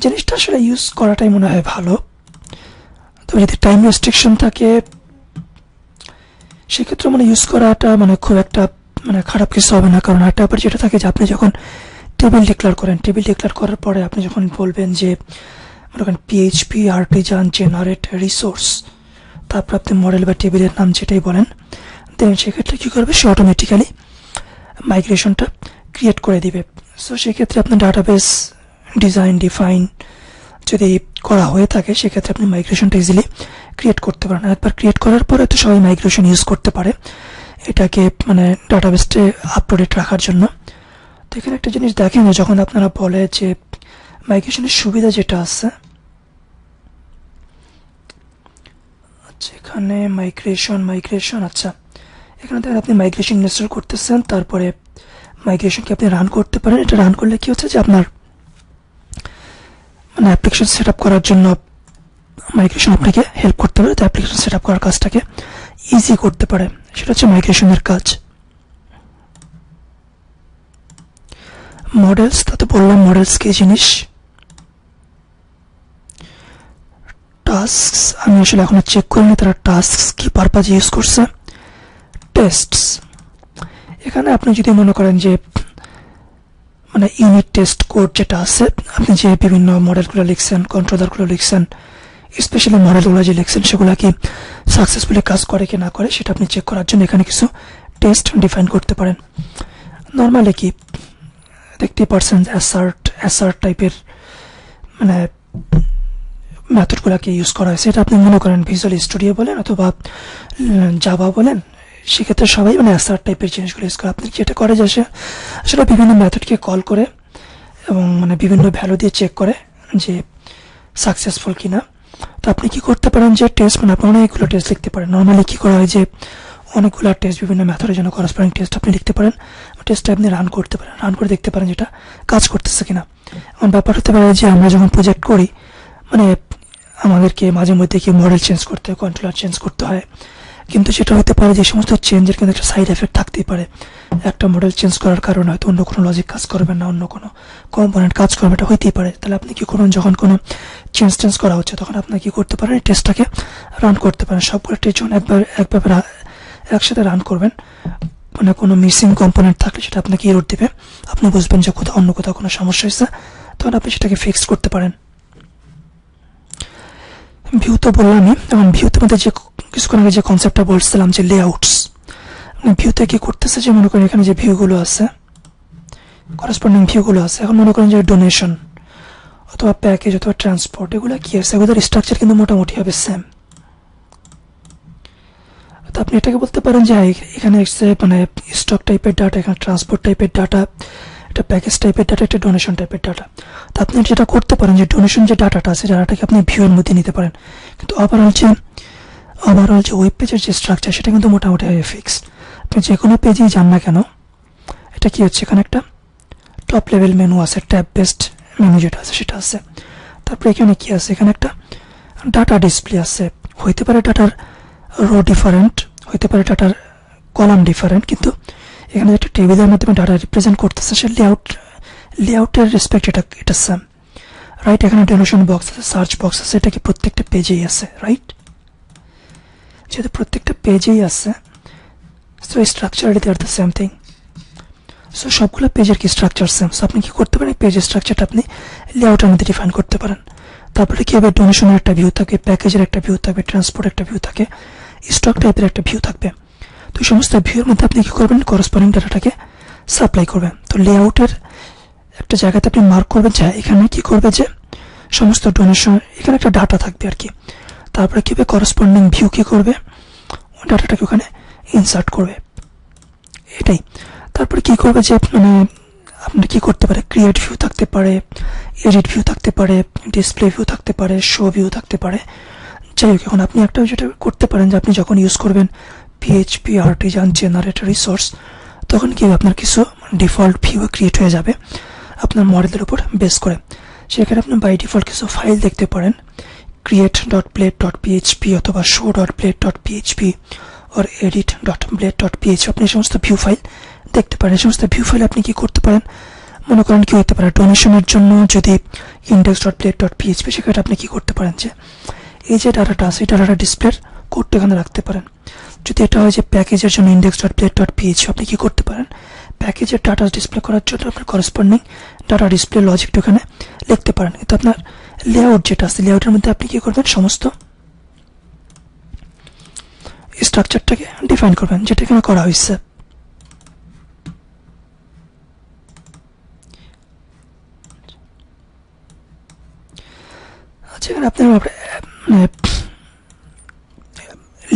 [SPEAKER 1] জিনিসটা আসলে ইউজ করাটাই মনে হয় ভালো। তবে যদি টাইম রেস্ট্রিকশন থাকে, সেক্ষেত্রে মানে ইউজ করাটা মানে খুব একটা মানে খারাপ কিছু হবে না। কারণ একটা ব্যাপার যেটা থাকে যে আপনি যখন টেবিল ডিক্লেয়ার করেন টেবিল ডিক্লেয়ার করার পরে আপনি যখন বলবেন যে, মনে করেন পিএইচপি আর্টিজান জেনারেট রিসোর্স তারপর আপনি মডেল বা টেবিলের নাম যেটাই বলেন দেন সেক্ষেত্রে কী করবে? সে অটোমেটিক্যালি মাইগ্রেশনটা ক্রিয়েট করে দিবে। সো সেক্ষেত্রে আপনার ডাটাবেস ডিজাইন ডিফাইন যদি করা হয়ে থাকে, সেক্ষেত্রে আপনি মাইগ্রেশনটা ইজিলি ক্রিয়েট করতে পারেন। একবার ক্রিয়েট করার পরে তো সবাই মাইগ্রেশন ইউজ করতে পারে। এটাকে মানে ডাটাবেসটে আপ টু ডেট রাখার জন্য। তো এখানে একটা জিনিস দেখেন যখন আপনারা বলে যে মাইগ্রেশনের সুবিধা যেটা আছে আচ্ছা এখানে মাইগ্রেশন মাইগ্রেশন আচ্ছা। এখানে দেখেন আপনি মাইগ্রেশন ইনস্টল করতেছেন, তারপরে মাইগ্রেশনকে আপনি রান করতে পারেন। এটা রান করলে কি হচ্ছে যে আপনার মানে অ্যাপ্লিকেশন সেট করার জন্য মাইগ্রেশন আপনাকে হেল্প করতে পারে। তো অ্যাপ্লিকেশন সেট করার কাজটাকে ইজি করতে পারে। সেটা হচ্ছে মাইগ্রেশনের কাজ। মডেলস তা তো বললাম মডেলস কি জিনিস? টাস্ক আমি আসলে এখনও চেক করিনি, তারা টাস্ক কি পারপাজ ইউজ করছে? টেস্ট এখানে আপনি যদি মনে করেন যে মানে ইউনিট টেস্ট কোড যেটা আছে, আপনি যে বিভিন্ন মডেলগুলো লিখছেন কন্ট্রোলারগুলো লিখছেন স্পেশালি মডেলগুলো যে লিখছেন, সেগুলো কি সাকসেসফুলি কাজ করে কি না করে, সেটা আপনি চেক করার জন্য এখানে কিছু টেস্ট ডিফাইন করতে পারেন। নর্মালি কি, দেখতেই পারছেন যে অ্যাসার্ট অ্যাসার্ট টাইপের মানে মেথডগুলোকে ইউজ করা হয়েছে। এটা আপনি মনে করেন ভিজুয়াল স্টুডিও বলেন অথবা জাভা বলেন সেক্ষেত্রে সবাই মানে অ্যাসার্ট টাইপের জিনিসগুলো ইউজ করে। আপনি যেটা করে যে সে আসলে বিভিন্ন মেথডকে কল করে এবং মানে বিভিন্ন ভ্যালু দিয়ে চেক করে যে সাকসেসফুল কিনা। তো আপনি কি করতে পারেন যে টেস্ট মানে আপনি অনেকগুলো টেস্ট লিখতে পারেন। নর্মালি কি করা হয় যে অনেকগুলো টেস্ট বিভিন্ন মেথডের জন্য করসপন্ডিং টেস্ট আপনি লিখতে পারেন। টেস্টটা আপনি রান করতে পারেন। রান করে দেখতে পারেন যেটা কাজ করতেছে কিনা। এমন ব্যাপার হতে পারে যে আমরা যখন প্রজেক্ট করি মানে আমাদেরকে মাঝে মধ্যে কি মডেল চেঞ্জ করতে হয় কন্ট্রোলার চেঞ্জ করতে হয় কিন্তু যেটা হতে পারে যে সমস্ত চেঞ্জের কিন্তু একটা সাইড এফেক্ট থাকতেই পারে। একটা মডেল চেঞ্জ করার কারণে হয়তো অন্য কোনো লজিক কাজ করবে না, অন্য কোনো কম্পোনেন্ট কাজ করবে, এটা হইতেই পারে। তাহলে আপনি কি করুন যখন কোনো চেঞ্জ টেঞ্জ করা হচ্ছে, তখন আপনি কি করতে পারেন? এই টেস্টটাকে রান করতে পারেন। সবগুলো টেস্ট যখন একবার, একভাবে একসাথে রান করবেন মানে কোনো মিসিং কম্পোনেন্ট থাকলে সেটা আপনাকে এরর দেবে। আপনি বুঝবেন যে কোথাও, অন্য কোথাও কোনো সমস্যা হয়েছে, তখন আপনি সেটাকে ফিক্স করতে পারেন। ভিউ তো বললামই এবং ভিউতে মধ্যে যে কিছুক্ষণ আগে যে কনসেপ্টটা বলছিলাম যে লেআউটস ভিউতে কি করতেছে যে, মনে করেন এখানে যে ভিউগুলো আছে ভিউগুলো আছে, এখন মনে করেন যে ডোনেশন অথবা প্যাকেজ অথবা ট্রান্সপোর্ট এগুলো আছে? এগুলোর স্ট্রাকচার কিন্তু মোটামুটি হবে সেম তো আপনি এটাকে বলতে পারেন যে এখানে মানে স্টক টাইপের ডাটা এখানে ট্রান্সপোর্ট টাইপের ডাটা একটা প্যাকেজ টাইপের ডাটা একটা ডোনেশন টাইপের ডাটা তো আপনি যেটা করতে পারেন যে ডোনেশন যে ডাটাটা আছে ডাটাটাকে আপনি ভিউয়ের মধ্যে নিতে পারেন। কিন্তু ওভারঅল যে ওভারঅল যে ওয়েব পেজের যে স্ট্রাকচার সেটা কিন্তু মোটামুটি ফিক্সড আপনি যে কোনো পেজেই যান না কেন, এটা কি হচ্ছে এখানে একটা টপ লেভেল মেনু আছে ট্যাব বেস্ট মেনু যেটা আছে, সেটা আছে। তারপরে এখানে কি আছে? এখানে একটা ডাটা ডিসপ্লে আছে। হইতে পারে ডাটার রো ডিফারেন্ট হইতে পারে ডাটার কলাম ডিফারেন্ট কিন্তু এখানে একটা টেবিলের মাধ্যমে ডাটা রিপ্রেজেন্ট করতেছে, সে লেআউট লেআউটের রেসপেক্ট এটা এটা সেম রাইট এখানে ডোনেশন বক্স আছে সার্চ বক্স আছে, এটা কি প্রত্যেকটা পেজেই আছে রাইট যেহেতু প্রত্যেকটা পেজেই আছে। So structure it are the same thing so সবগুলো পেজের কি স্ট্রাকচার সেম সো আপনি কি করতে পারেন? পেজের স্ট্রাকচারটা আপনি লেআউটের মধ্যে ডিফাইন করতে পারেন। তারপরে কি হবে? ডোনেশনের একটা ভিউ থাকে প্যাকেজের একটা ভিউ থাকবে ট্রান্সপোর্ট একটা ভিউ থাকে স্টক টাইপের একটা ভিউ থাকবে। তো এই সমস্ত ভিউর মধ্যে আপনি কি করবেন? করসপন্ডিং ডাটাটাকে সাপ্লাই করবেন। তো লেআউটের একটা জায়গাতে আপনি মার্ক করবেন, যে এখানে কি করবে যে সমস্ত ডোনেশন এখানে একটা ডাটা থাকবে আর কি। তারপরে কী হবে? করসপন্ডিং ভিউ কী করবে? ওই ডাটাটাকে ওখানে ইনসার্ট করবে। এটাই। তারপরে কি করবে যে মানে আপনার কি করতে পারে? ক্রিয়েট ভিউ থাকতে পারে এডিট ভিউ থাকতে পারে ডিসপ্লে ভিউ থাকতে পারে শো ভিউ থাকতে পারে। যাই হোক, এখন আপনি একটা যেটা করতে পারেন যে, আপনি যখন ইউজ করবেন পিএইচপি আর্টিজান জেনারেটর রিসোর্স তখন কি আপনার কিছু ডিফল্ট ভিউ ক্রিয়েট হয়ে যাবে। আপনার মডেলের উপর বেস করে। সেখানে আপনি বাই ডিফল্ট কিছু ফাইল দেখতে পারেন। পিএইচপি অথবা ব্লেড ডট পিএইচ আপনি সমস্ত ভিউ ফাইল দেখতে পারেন। সমস্ত ভিউ ফাইল আপনি কি করতে পারেন? মনে করেন কি হতে পারে? ডোনেশনের জন্য যদি পিএইচপি সেখানে আপনি কি করতে পারেন যে, এই যে ডাটাটা আছে ডাটাটা ডিসপ্লের কোডটা এখানে রাখতে পারেন। যদি এটা হয় যে প্যাকেজের জন্য ইন্ডেক্স ডট প্লেট ডট আপনি কি করতে পারেন? প্যাকেজের ডাটা ডিসপ্লে করার জন্য আপনার করসপন্ডিং ডাটা ডিসপ্লে লজিকটা ওখানে লিখতে পারেন। কিন্তু আপনার লেআউট যেটা আছে লেআউটের মধ্যে আপনি কি করবেন, সমস্ত স্ট্রাকচারটাকে ডিফাইন করবেন, যেটা এখানে করা হয়েছে। আচ্ছা এখানে আপনার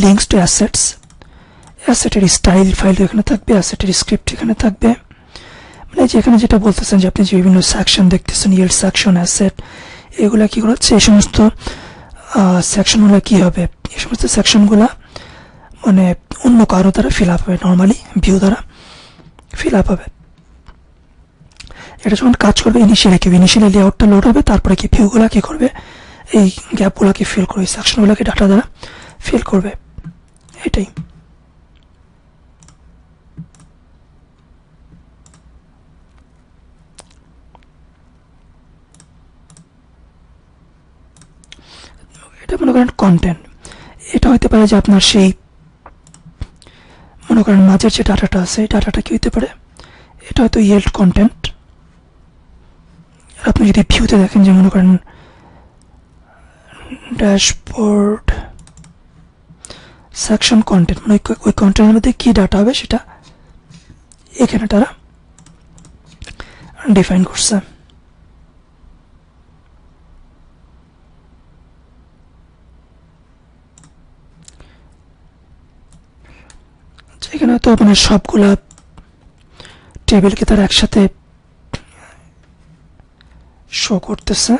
[SPEAKER 1] লিঙ্কস টু অ্যাসেটস অ্যাসেটের স্টাইল ফাইল এখানে থাকবে অ্যাসেটের স্ক্রিপ্ট এখানে থাকবে। মানে যে এখানে যেটা বলতেছেন যে আপনি যে বিভিন্ন সেকশন দেখতেছেন ইয়েল সেকশন অ্যাসেট এগুলা কি হচ্ছে এই সমস্ত সেকশনগুলো কি হবে? এই সমস্ত সেকশনগুলা মানে অন্য কারও দ্বারা ফিল আপ হবে। নর্মালি ভিউ দ্বারা ফিল আপ হবে। এটা যখন কাজ করবে ইনিশিয়ালি কি ইনিশিয়ালি লেআউটটা লোড হবে, তারপরে কি ভিউগুলা কি করবে? এই গ্যাপগুলোকে ফিল করবে সেকশনগুলোকে ডাটা দ্বারা ফিল করবে। এটাই। এটা মনে করেন কন্টেন্ট এটা হতে পারে যে আপনার সেই, মনে করেন মাঝের যে ডাটাটা আছে, এই ডাটাটা কি হতে পারে? এটা হয়তো ইয়েল্ড কন্টেন্ট আপনি যদি ভিউতে দেখেন যে মনে করেন ড্যাশবোর্ড সেকশন কন্টেন্ট মানে ওই কন্টেন্টের মধ্যে কী ডাটা হবে সেটা এখানে তারা ডিফাইন করছে। এখানে তো মানে সবগুলা টেবিলকে তার একসাথে শো করতেছে।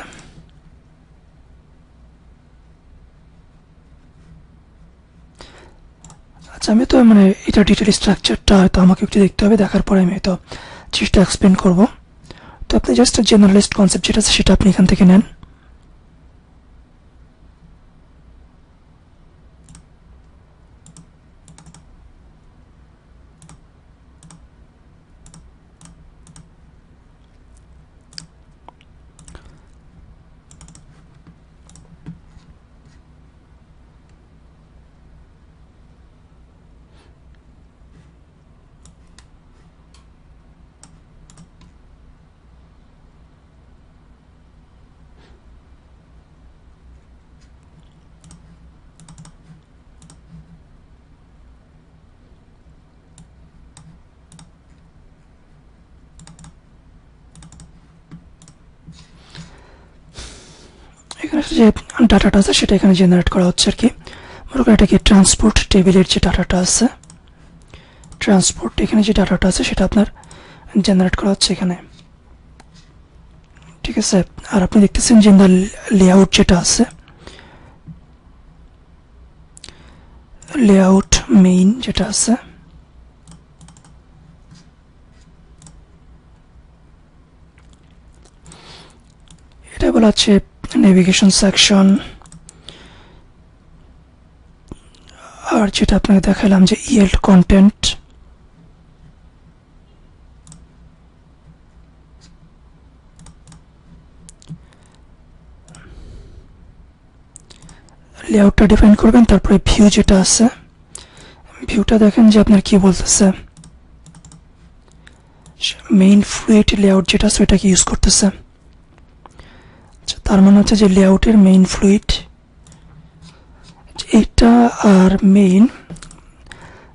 [SPEAKER 1] আচ্ছা আমি তো মানে এটা ডিটেল স্ট্রাকচারটা হয়তো আমাকে একটু দেখতে হবে, দেখার পরে আমি হয়তো জিনিসটা এক্সপ্লেন করব। তো আপনি জাস্ট জেনারেলিস্ট কনসেপ্ট যেটা আছে সেটা আপনি এখান থেকে নেন এখানে যে ডাটাটা আছে সেটা এখানে জেনারেট করা হচ্ছে আর কি। মনে করেন এটা কি ট্রান্সপোর্ট টেবিলের যে ডাটাটা আছে ট্রান্সপোর্ট এখানে যে ডাটাটা আছে সেটা আপনার জেনারেট করা হচ্ছে এখানে। ঠিক আছে? আর আপনি দেখতেছেন যে লেআউট যেটা আছে লেআউট মেইন যেটা আছে, এটা বলা হচ্ছে নেভিগেশন সেকশন আর যেটা আপনাকে দেখালাম যে ইয়েল্ড কন্টেন্ট লেআউটটা ডিফাইন করবেন, তারপরে ভিউ যেটা আছে ভিউটা দেখেন যে আপনার কি বলতেছে। মেইন ফ্লুইড লেআউট যেটা ওইটাকে ইউজ করতেছে। আচ্ছা তার মানে হচ্ছে যে লেআউটের মেইন ফ্লুইড এটা আর মেইন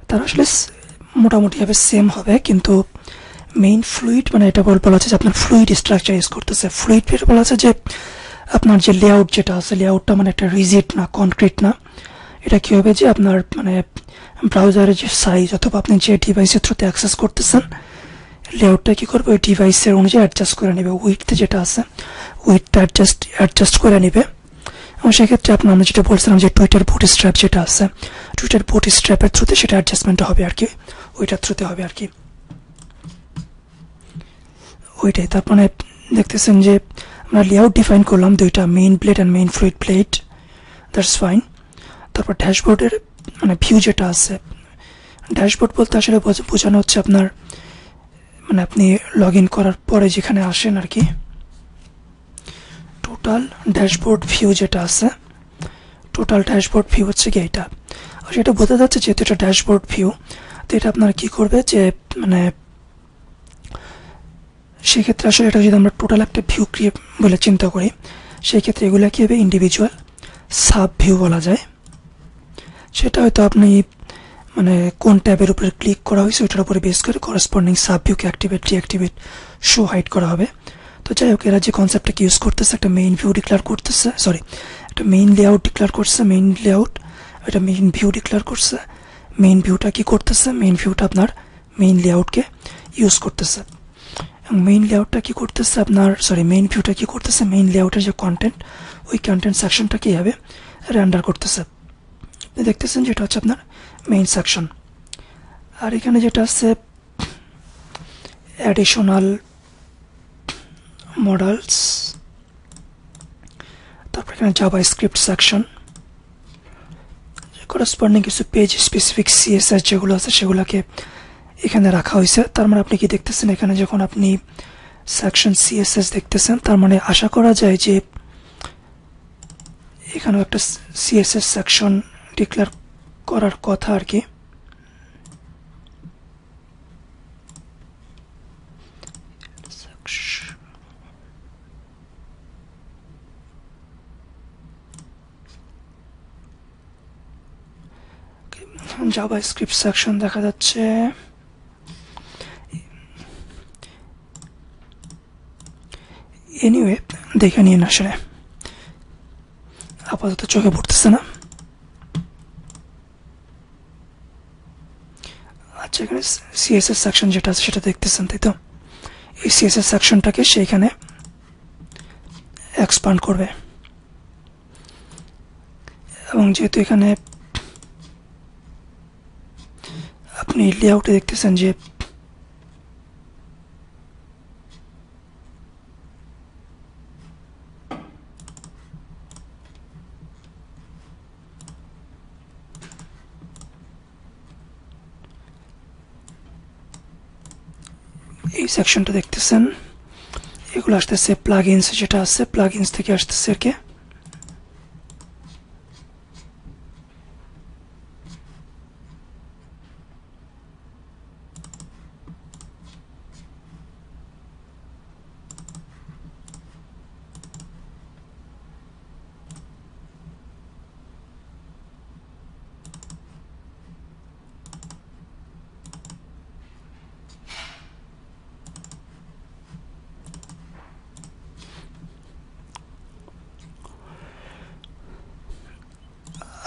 [SPEAKER 1] তার আসলে মোটামুটিভাবে সেম হবে, কিন্তু মেইন ফ্লুইড মানে এটা বলা আছে যে আপনার ফ্লুইড স্ট্রাকচার ইউজ করতেছে। ফ্লুইড বলা আছে যে আপনার যে লেআউট যেটা আছে লেআউটটা মানে একটা রিজিট না কনক্রিট না। এটা কী হবে যে আপনার মানে ব্রাউজারের যে সাইজ অথবা আপনি যে ডিভাইসের থ্রুতে অ্যাক্সেস করতেছেন লেআউটটা কী করবে? ওই ডিভাইসের অনুযায়ী অ্যাডজাস্ট করে নেবে। উইথতে যেটা আছে উইথটা অ্যাডজাস্ট অ্যাডজাস্ট করে নেবে। এবং সেক্ষেত্রে আপনার আমরা যেটা বলছিলাম যে টুইটার বুট স্ট্র্যাপ যেটা আছে টুইটার বুট স্ট্র্যাপের থ্রুতে সেটা অ্যাডজাস্টমেন্ট হবে আর কি ওইটার থ্রুতে হবে আর কি ওইটাই। তার মানে দেখতেছেন যে আমরা লেআউট ডিফাইন করলাম দুইটা main plate and main fluid plate that's fine তারপর ড্যাশবোর্ডের মানে ভিউ যেটা আছে ড্যাশবোর্ড বলতে আসলে বোঝানো হচ্ছে আপনার মানে আপনি লগ করার পরে যেখানে আসেন আর কি টোটাল ড্যাশবোর্ড ভিউ যেটা আছে টোটাল ড্যাশবোর্ড ভিউ হচ্ছে কি এটা আর সেটা বোঝা যাচ্ছে যেহেতু এটা ড্যাশবোর্ড ভিউ তো এটা আপনার কি করবে যে মানে সেক্ষেত্রে আসলে এটা যদি আমরা টোটাল একটা ভিউ ক্রিয়েট বলে চিন্তা করি সেই ক্ষেত্রে এগুলো কী হবে? ইন্ডিভিজুয়াল সাব ভিউ বলা যায়। সেটা হয়তো আপনি মানে কোন ট্যাবের উপরে ক্লিক করা হয়েছে, ওইটার উপরে বেস করে করসপন্ডিং সাব ভিউকে অ্যাক্টিভেট ডিঅ্যাক্টিভেট শো হাইড করা হবে। তো যাই হোক, এরা যে কনসেপ্টটাকে ইউজ করতেছে, একটা মেইন ভিউ ডিক্লেয়ার করতেছে সরি একটা মেইন লেআউট ডিক্লেয়ার করছে মেইন লেআউট একটা মেইন ভিউ ডিক্লেয়ার করছে মেইন ভিউটা কি করতেছে মেইন ভিউটা আপনার মেইন লেআউটকে ইউজ করতেছে। এবং মেইন লেআউটটা কি করতেছে আপনার সরি মেইন ভিউটা কি করতেছে মেইন লেআউটের যে কন্টেন্ট ওই কন্টেন্ট সেকশনটা কীভাবে রেন্ডার করতেছে। দেখতেছেন যেটা হচ্ছে আপনার মেইন সেকশন আর এখানে যেটা আছে অ্যাডিশনাল মডেলস তারপর এখানে জাভা স্ক্রিপ্ট সেকশন করসপন্ডিং কিছু পেজ স্পেসিফিক সিএসএস যেগুলো আছে সেগুলোকে এখানে রাখা হয়েছে। তার মানে আপনি কি দেখতেছেন? এখানে যখন আপনি সেকশন সিএসএস দেখতেছেন, তার মানে আশা করা যায় যে এখানেও একটা সিএসএস সেকশন ডিক্লেয়ার করার কথা আর কি। জাভা স্ক্রিপ্ট সেকশন দেখা যাচ্ছে। এনিওয়ে দেখে নিন আসলে। আপাতত চোখে পড়তেছে না। আচ্ছা এখানে সিএসএস সেকশন যেটা আছে সেটা দেখতেছেন, তাই তো? এই সিএসএস সেকশনটাকে সেইখানে এক্সপান্ড করবে। এবং যেহেতু এখানে আপনি লেআউটে দেখতেছেন যে এই সেকশনটা দেখতেছেন। এগুলো আসতেছে প্লাগ ইনস যেটা আছে প্লাগ ইনস থেকে আসতেছে আর কি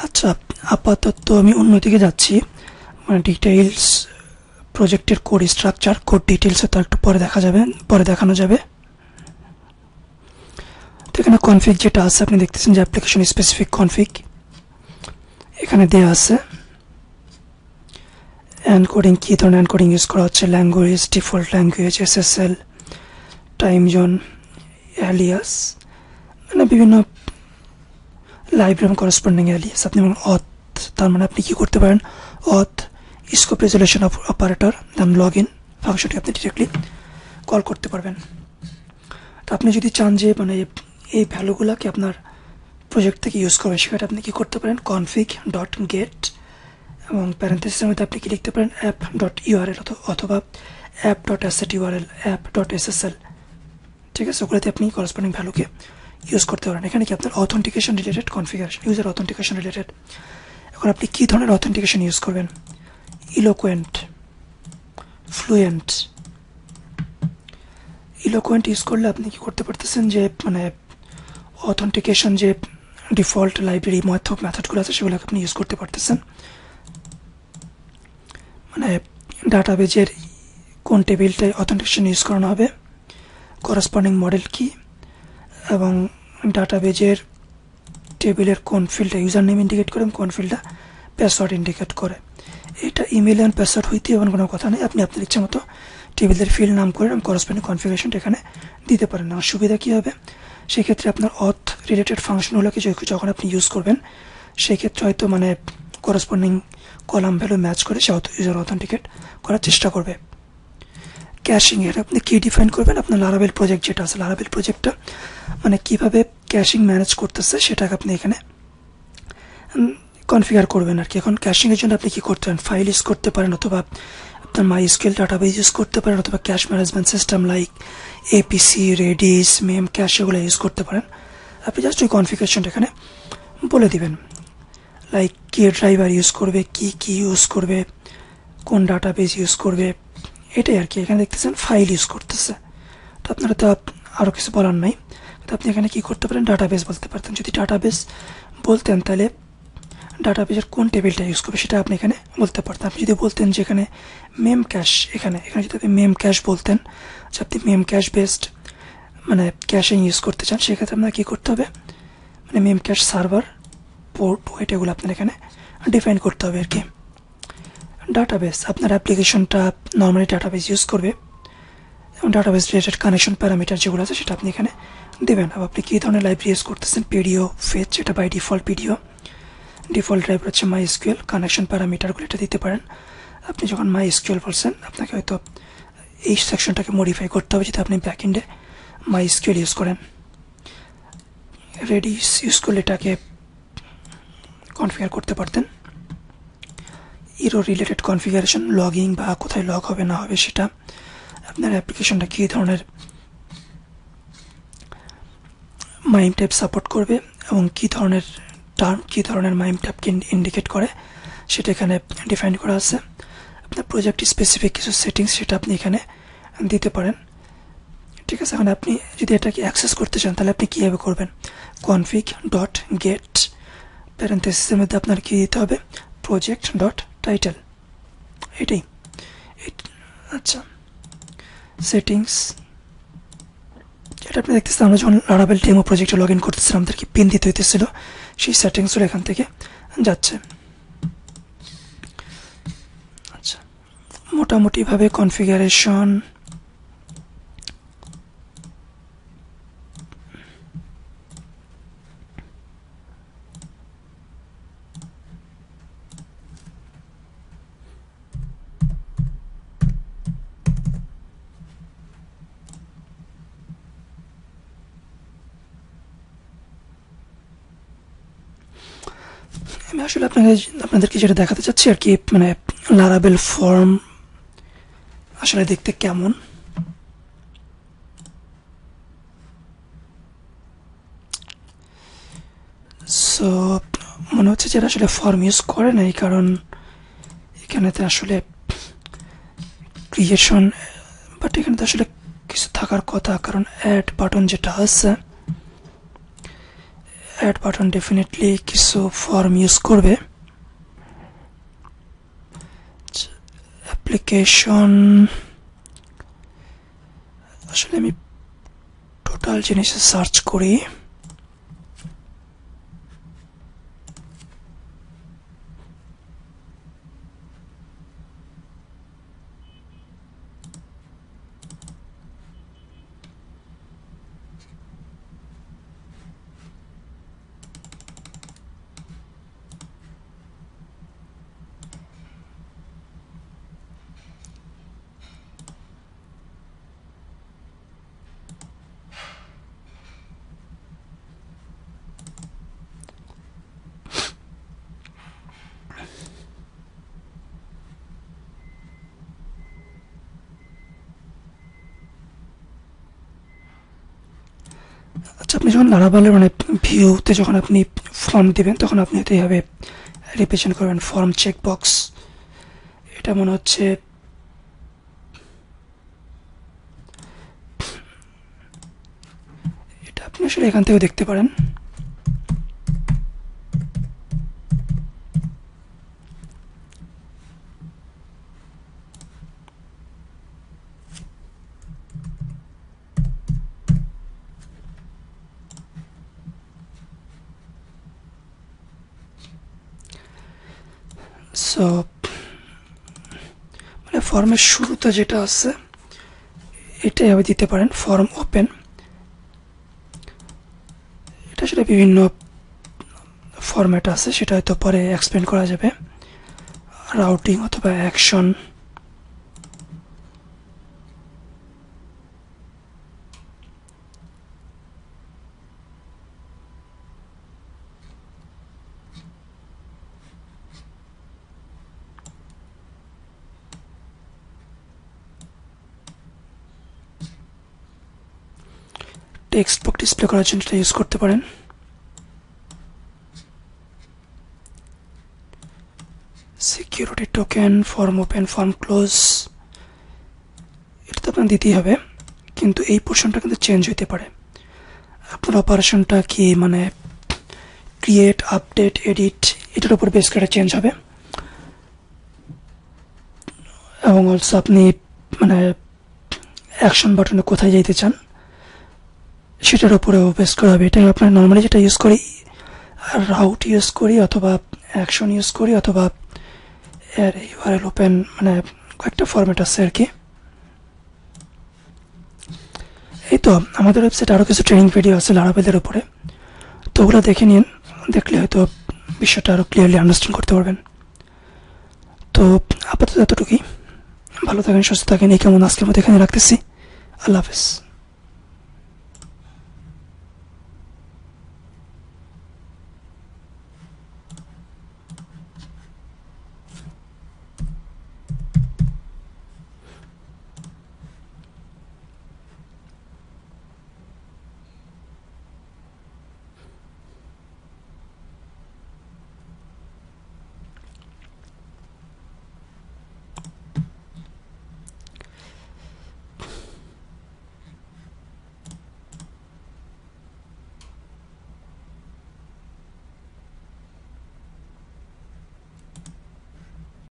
[SPEAKER 1] আচ্ছা আপাতত আমি অন্যদিকে যাচ্ছি। মানে ডিটেইলস প্রজেক্টের কোড স্ট্রাকচার কোড ডিটেলসে তো একটু পরে দেখা যাবে, পরে দেখানো যাবে। তো এখানে কনফিগ যেটা আছে, আপনি দেখতেছেন যে অ্যাপ্লিকেশন স্পেসিফিক কনফিগ এখানে দেওয়া আছে। অ্যানকোডিং কী ধরনের অ্যানকোডিং ইউজ করা হচ্ছে? Language default language S SSL time zone alias মানে বিভিন্ন লাইব্রেরি করসপন্ডিং অ্যালিয়াস আপনি অথ তার মানে আপনি কি করতে পারেন? Auth scope resolution of operator then log in ফাংশনটি আপনি ডিরেক্টলি কল করতে পারবেন। তো আপনি যদি চান যে মানে এই ভ্যালুগুলোকে আপনার প্রজেক্ট থেকে ইউজ করবেন সেখানে আপনি কি করতে পারেন? কনফিগ ডট গেট এবং প্যারেন্থেসিসের মধ্যে আপনি কি লিখতে পারেন? অ্যাপ ডট ইউআরএল অথবা app dot asset URL app dot SSL ঠিক আছে? ওগুলোতে আপনি করসপন্ডিং ভ্যালুকে ইউজ করতে পারেন। এখানে কি আপনার authentication related configuration user authentication related এখন আপনি কী ধরনের অথেন্টিকেশন ইউজ করবেন? ইলোকুয়েন্ট ফ্লুয়েন্ট ইলোকুয়েন্ট ইউজ করলে আপনি কি করতে পারতেছেন যে মানে অথেন্টিকেশন যে ডিফল্ট লাইব্রেরি মেথড মেথডগুলো আছে সেগুলোকে আপনি ইউজ করতে পারতেছেন? মানে ডাটাবেজের কোন টেবিলটায় অথেন্টিকেশন ইউজ করানো হবে? করসপন্ডিং মডেল কি? এবং ডাটাবেজের টেবিলের কোন ফিল্ডটা ইউজার নেম ইন্ডিকেট করে কোন ফিল্ডটা পাসওয়ার্ড ইন্ডিকেট করে। এটা ইমেল অ্যান্ড পাসওয়ার্ড হইতে এমন কোনো কথা নেই। আপনি আপনার ইচ্ছা মতো টেবিলের ফিল্ড নাম করে এবং করসপন্ডিং কনফিগারেশনটা এখানে দিতে পারেন। আমার সুবিধা কী হবে? সেক্ষেত্রে আপনার অথ রিলেটেড ফাংশনগুলোকে যখন আপনি ইউজ করবেন, সেক্ষেত্রে হয়তো মানে করসপন্ডিং কলাম ভ্যালু ম্যাচ করে সে ইউজার অথেন্টিকেট করার চেষ্টা করবে। ক্যাশিং এর, আপনি কী ডিফাইন করবেন? আপনার লারাবেল প্রজেক্ট যেটা আছে লারাবেল প্রজেক্টটা মানে কীভাবে ক্যাশিং ম্যানেজ করতেছে সেটাকে আপনি এখানে কনফিগার করবেন আর কি। এখন ক্যাশিংয়ের জন্য আপনি কী করতে পারেন? ফাইল ইউজ করতে পারেন অথবা আপনার মাই স্কেল ডাটাবেজ ইউজ করতে পারেন অথবা cache management system like APC Redis memcache এগুলো ইউজ করতে পারেন। আপনি জাস্ট ওই কনফিগারেশনটা এখানে বলে দিবেন। লাইক কে ড্রাইভার ইউজ করবে, কি কি ইউজ করবে, কোন ডাটাবেজ ইউজ করবে, এটাই আর কি। এখানে দেখতেছেন ফাইল ইউজ করতেছে। তো আপনারা তো আরও কিছু বলার নাই। তো আপনি এখানে কী করতে পারেন? ডাটাবেস বলতে পারতেন। যদি ডাটাবেস বলতেন, তাহলে ডাটাবেসের কোন টেবিলটা ইউজ করবে সেটা আপনি এখানে বলতে পারতেন। আপনি যদি বলতেন যে এখানে মেম ক্যাশ এখানে এখানে যদি আপনি মেম ক্যাশ বলতেন, যে আপনি মেম ক্যাশ বেসড মানে ক্যাশিং ইউজ করতে চান, সেক্ষেত্রে আপনার কী করতে হবে? মানে memcache server port weight এগুলো আপনার এখানে ডিফাইন করতে হবে আর কি ডাটাবেস আপনার অ্যাপ্লিকেশনটা নর্মালি ডাটাবেস ইউজ করবে। এবং ডাটাবেস রিলেটেড কানেকশন প্যারামিটার যেগুলো আছে, সেটা আপনি এখানে দেবেন আর আপনি কী ধরনের লাইব্রেরি ইউজ করতেছেন? পিডিও ফেচ যেটা by default PDO default driver হচ্ছে মাই স্কিউএল কানেকশন প্যারামিটারগুলো এটা দিতে পারেন। আপনি যখন মাই স্কিউএল বলছেন, আপনাকে হয়তো এই সেকশনটাকে মডিফাই করতে হবে যদি আপনি ব্যাক এন্ডে মাই স্কিউএল ইউজ করেন। রেডি ইউজ করলে এটাকে কনফিগার করতে পারতেন। ইরো রিলেটেড কনফিগারেশন লগিং বা কোথায় লগ হবে না হবে সেটা, আপনার অ্যাপ্লিকেশনটা কী ধরনের মাইম টাইপ সাপোর্ট করবে এবং কী ধরনের টার্ম, কী ধরনের মাইম টাইপকে ইন্ডিকেট করে সেটা এখানে ডিফাইন করা আছে। আপনার প্রজেক্ট স্পেসিফিক কিছু সেটিংস সেটা আপনি এখানে দিতে পারেন। ঠিক আছে, এখন আপনি যদি এটাকে অ্যাক্সেস করতে চান, তাহলে আপনি কীভাবে করবেন? কনফিগ ডট গেট প্যারেন্থেসিসের মধ্যে আপনার কী দিতে হবে? প্রজেক্ট ডট টাইটেল এটাই। আচ্ছা। সেটিংস এটা আপনি দেখতেছেন, আমরা যখন লারাবেল ডেমো প্রজেক্টে লগ ইন করতেছিলাম আমাদেরকে পিন দিতে হইতেছিল? সেই সেটিংসগুলো এখান থেকে। যাচ্ছে। আচ্ছা। মোটামুটিভাবে কনফিগারেশন আমি আসলে আপনাকে আপনাদেরকে যেটা দেখাতে চাচ্ছি আর কি মানে লারাবেল ফর্ম আসলে দেখতে কেমন? সো মনে হচ্ছে যে আসলে ফর্ম ইউজ করে না এই কারণ এখানেতে আসলে ক্রিয়েশন বাট এখানে তো আসলে কিছু থাকার কথা, কারণ অ্যাড বাটন যেটা আছে অ্যাড বাটন ডেফিনেটলি কিছু ফর্ম ইউজ করবে। অ্যাপ্লিকেশন আসলে আমি টোটাল জিনিসে সার্চ করি। আচ্ছা আপনি যখন লারাবালের মানে ভিউতে যখন আপনি ফর্ম দেবেন, তখন আপনি হয়তো এইভাবে রিপেশন করবেন ফর্ম চেক বক্স এটা মনে হচ্ছে এটা আপনি আসলে এখান থেকেও দেখতে পারেন সো মানে ফর্মের শুরুতে যেটা আছে, এটাই আপনি দিতে পারেন, ফর্ম ওপেন। এটা সেটা বিভিন্ন ফরম্যাট আছে, সেটা হয়তো পরে এক্সপ্লেন করা যাবে। রাউটিং অথবা অ্যাকশন টেক্সট বুক ডিসপ্লে করার জন্য এটা ইউজ করতে পারেন। Security token form open form close এটা তো আপনার দিতেই হবে, কিন্তু এই পোর্শনটা কিন্তু চেঞ্জ হতে পারে। আপনার অপারেশনটা কি মানে ক্রিয়েট আপডেট এডিট এটার উপর বেস করে চেঞ্জ হবে। এবং অলসো আপনি মানে অ্যাকশন বাটনে কোথায় যেতে চান সেটার উপরেও বেস করা হবে। এটা আপনার নর্মালি যেটা ইউজ করি, আর রাউট ইউজ করি অথবা অ্যাকশন ইউজ করি অথবা এর ইউআরএল ওপেন মানে কয়েকটা ফরম্যাট আছে আর কি। এই তো, আমাদের ওয়েবসাইটে আরও কিছু ট্রেনিং ভিডিও আছে লারাবেলের উপরে। তো ওগুলো দেখে নিন, দেখলে হয়তো বিষয়টা আরও ক্লিয়ারলি আন্ডারস্ট্যান্ড করতে পারবেন। তো আপাতত এতটুকুই। ভালো থাকেন, সুস্থ থাকেন, এই কেমন আজকের মতো এখানে রাখতেছি। আল্লাহ হাফেজ।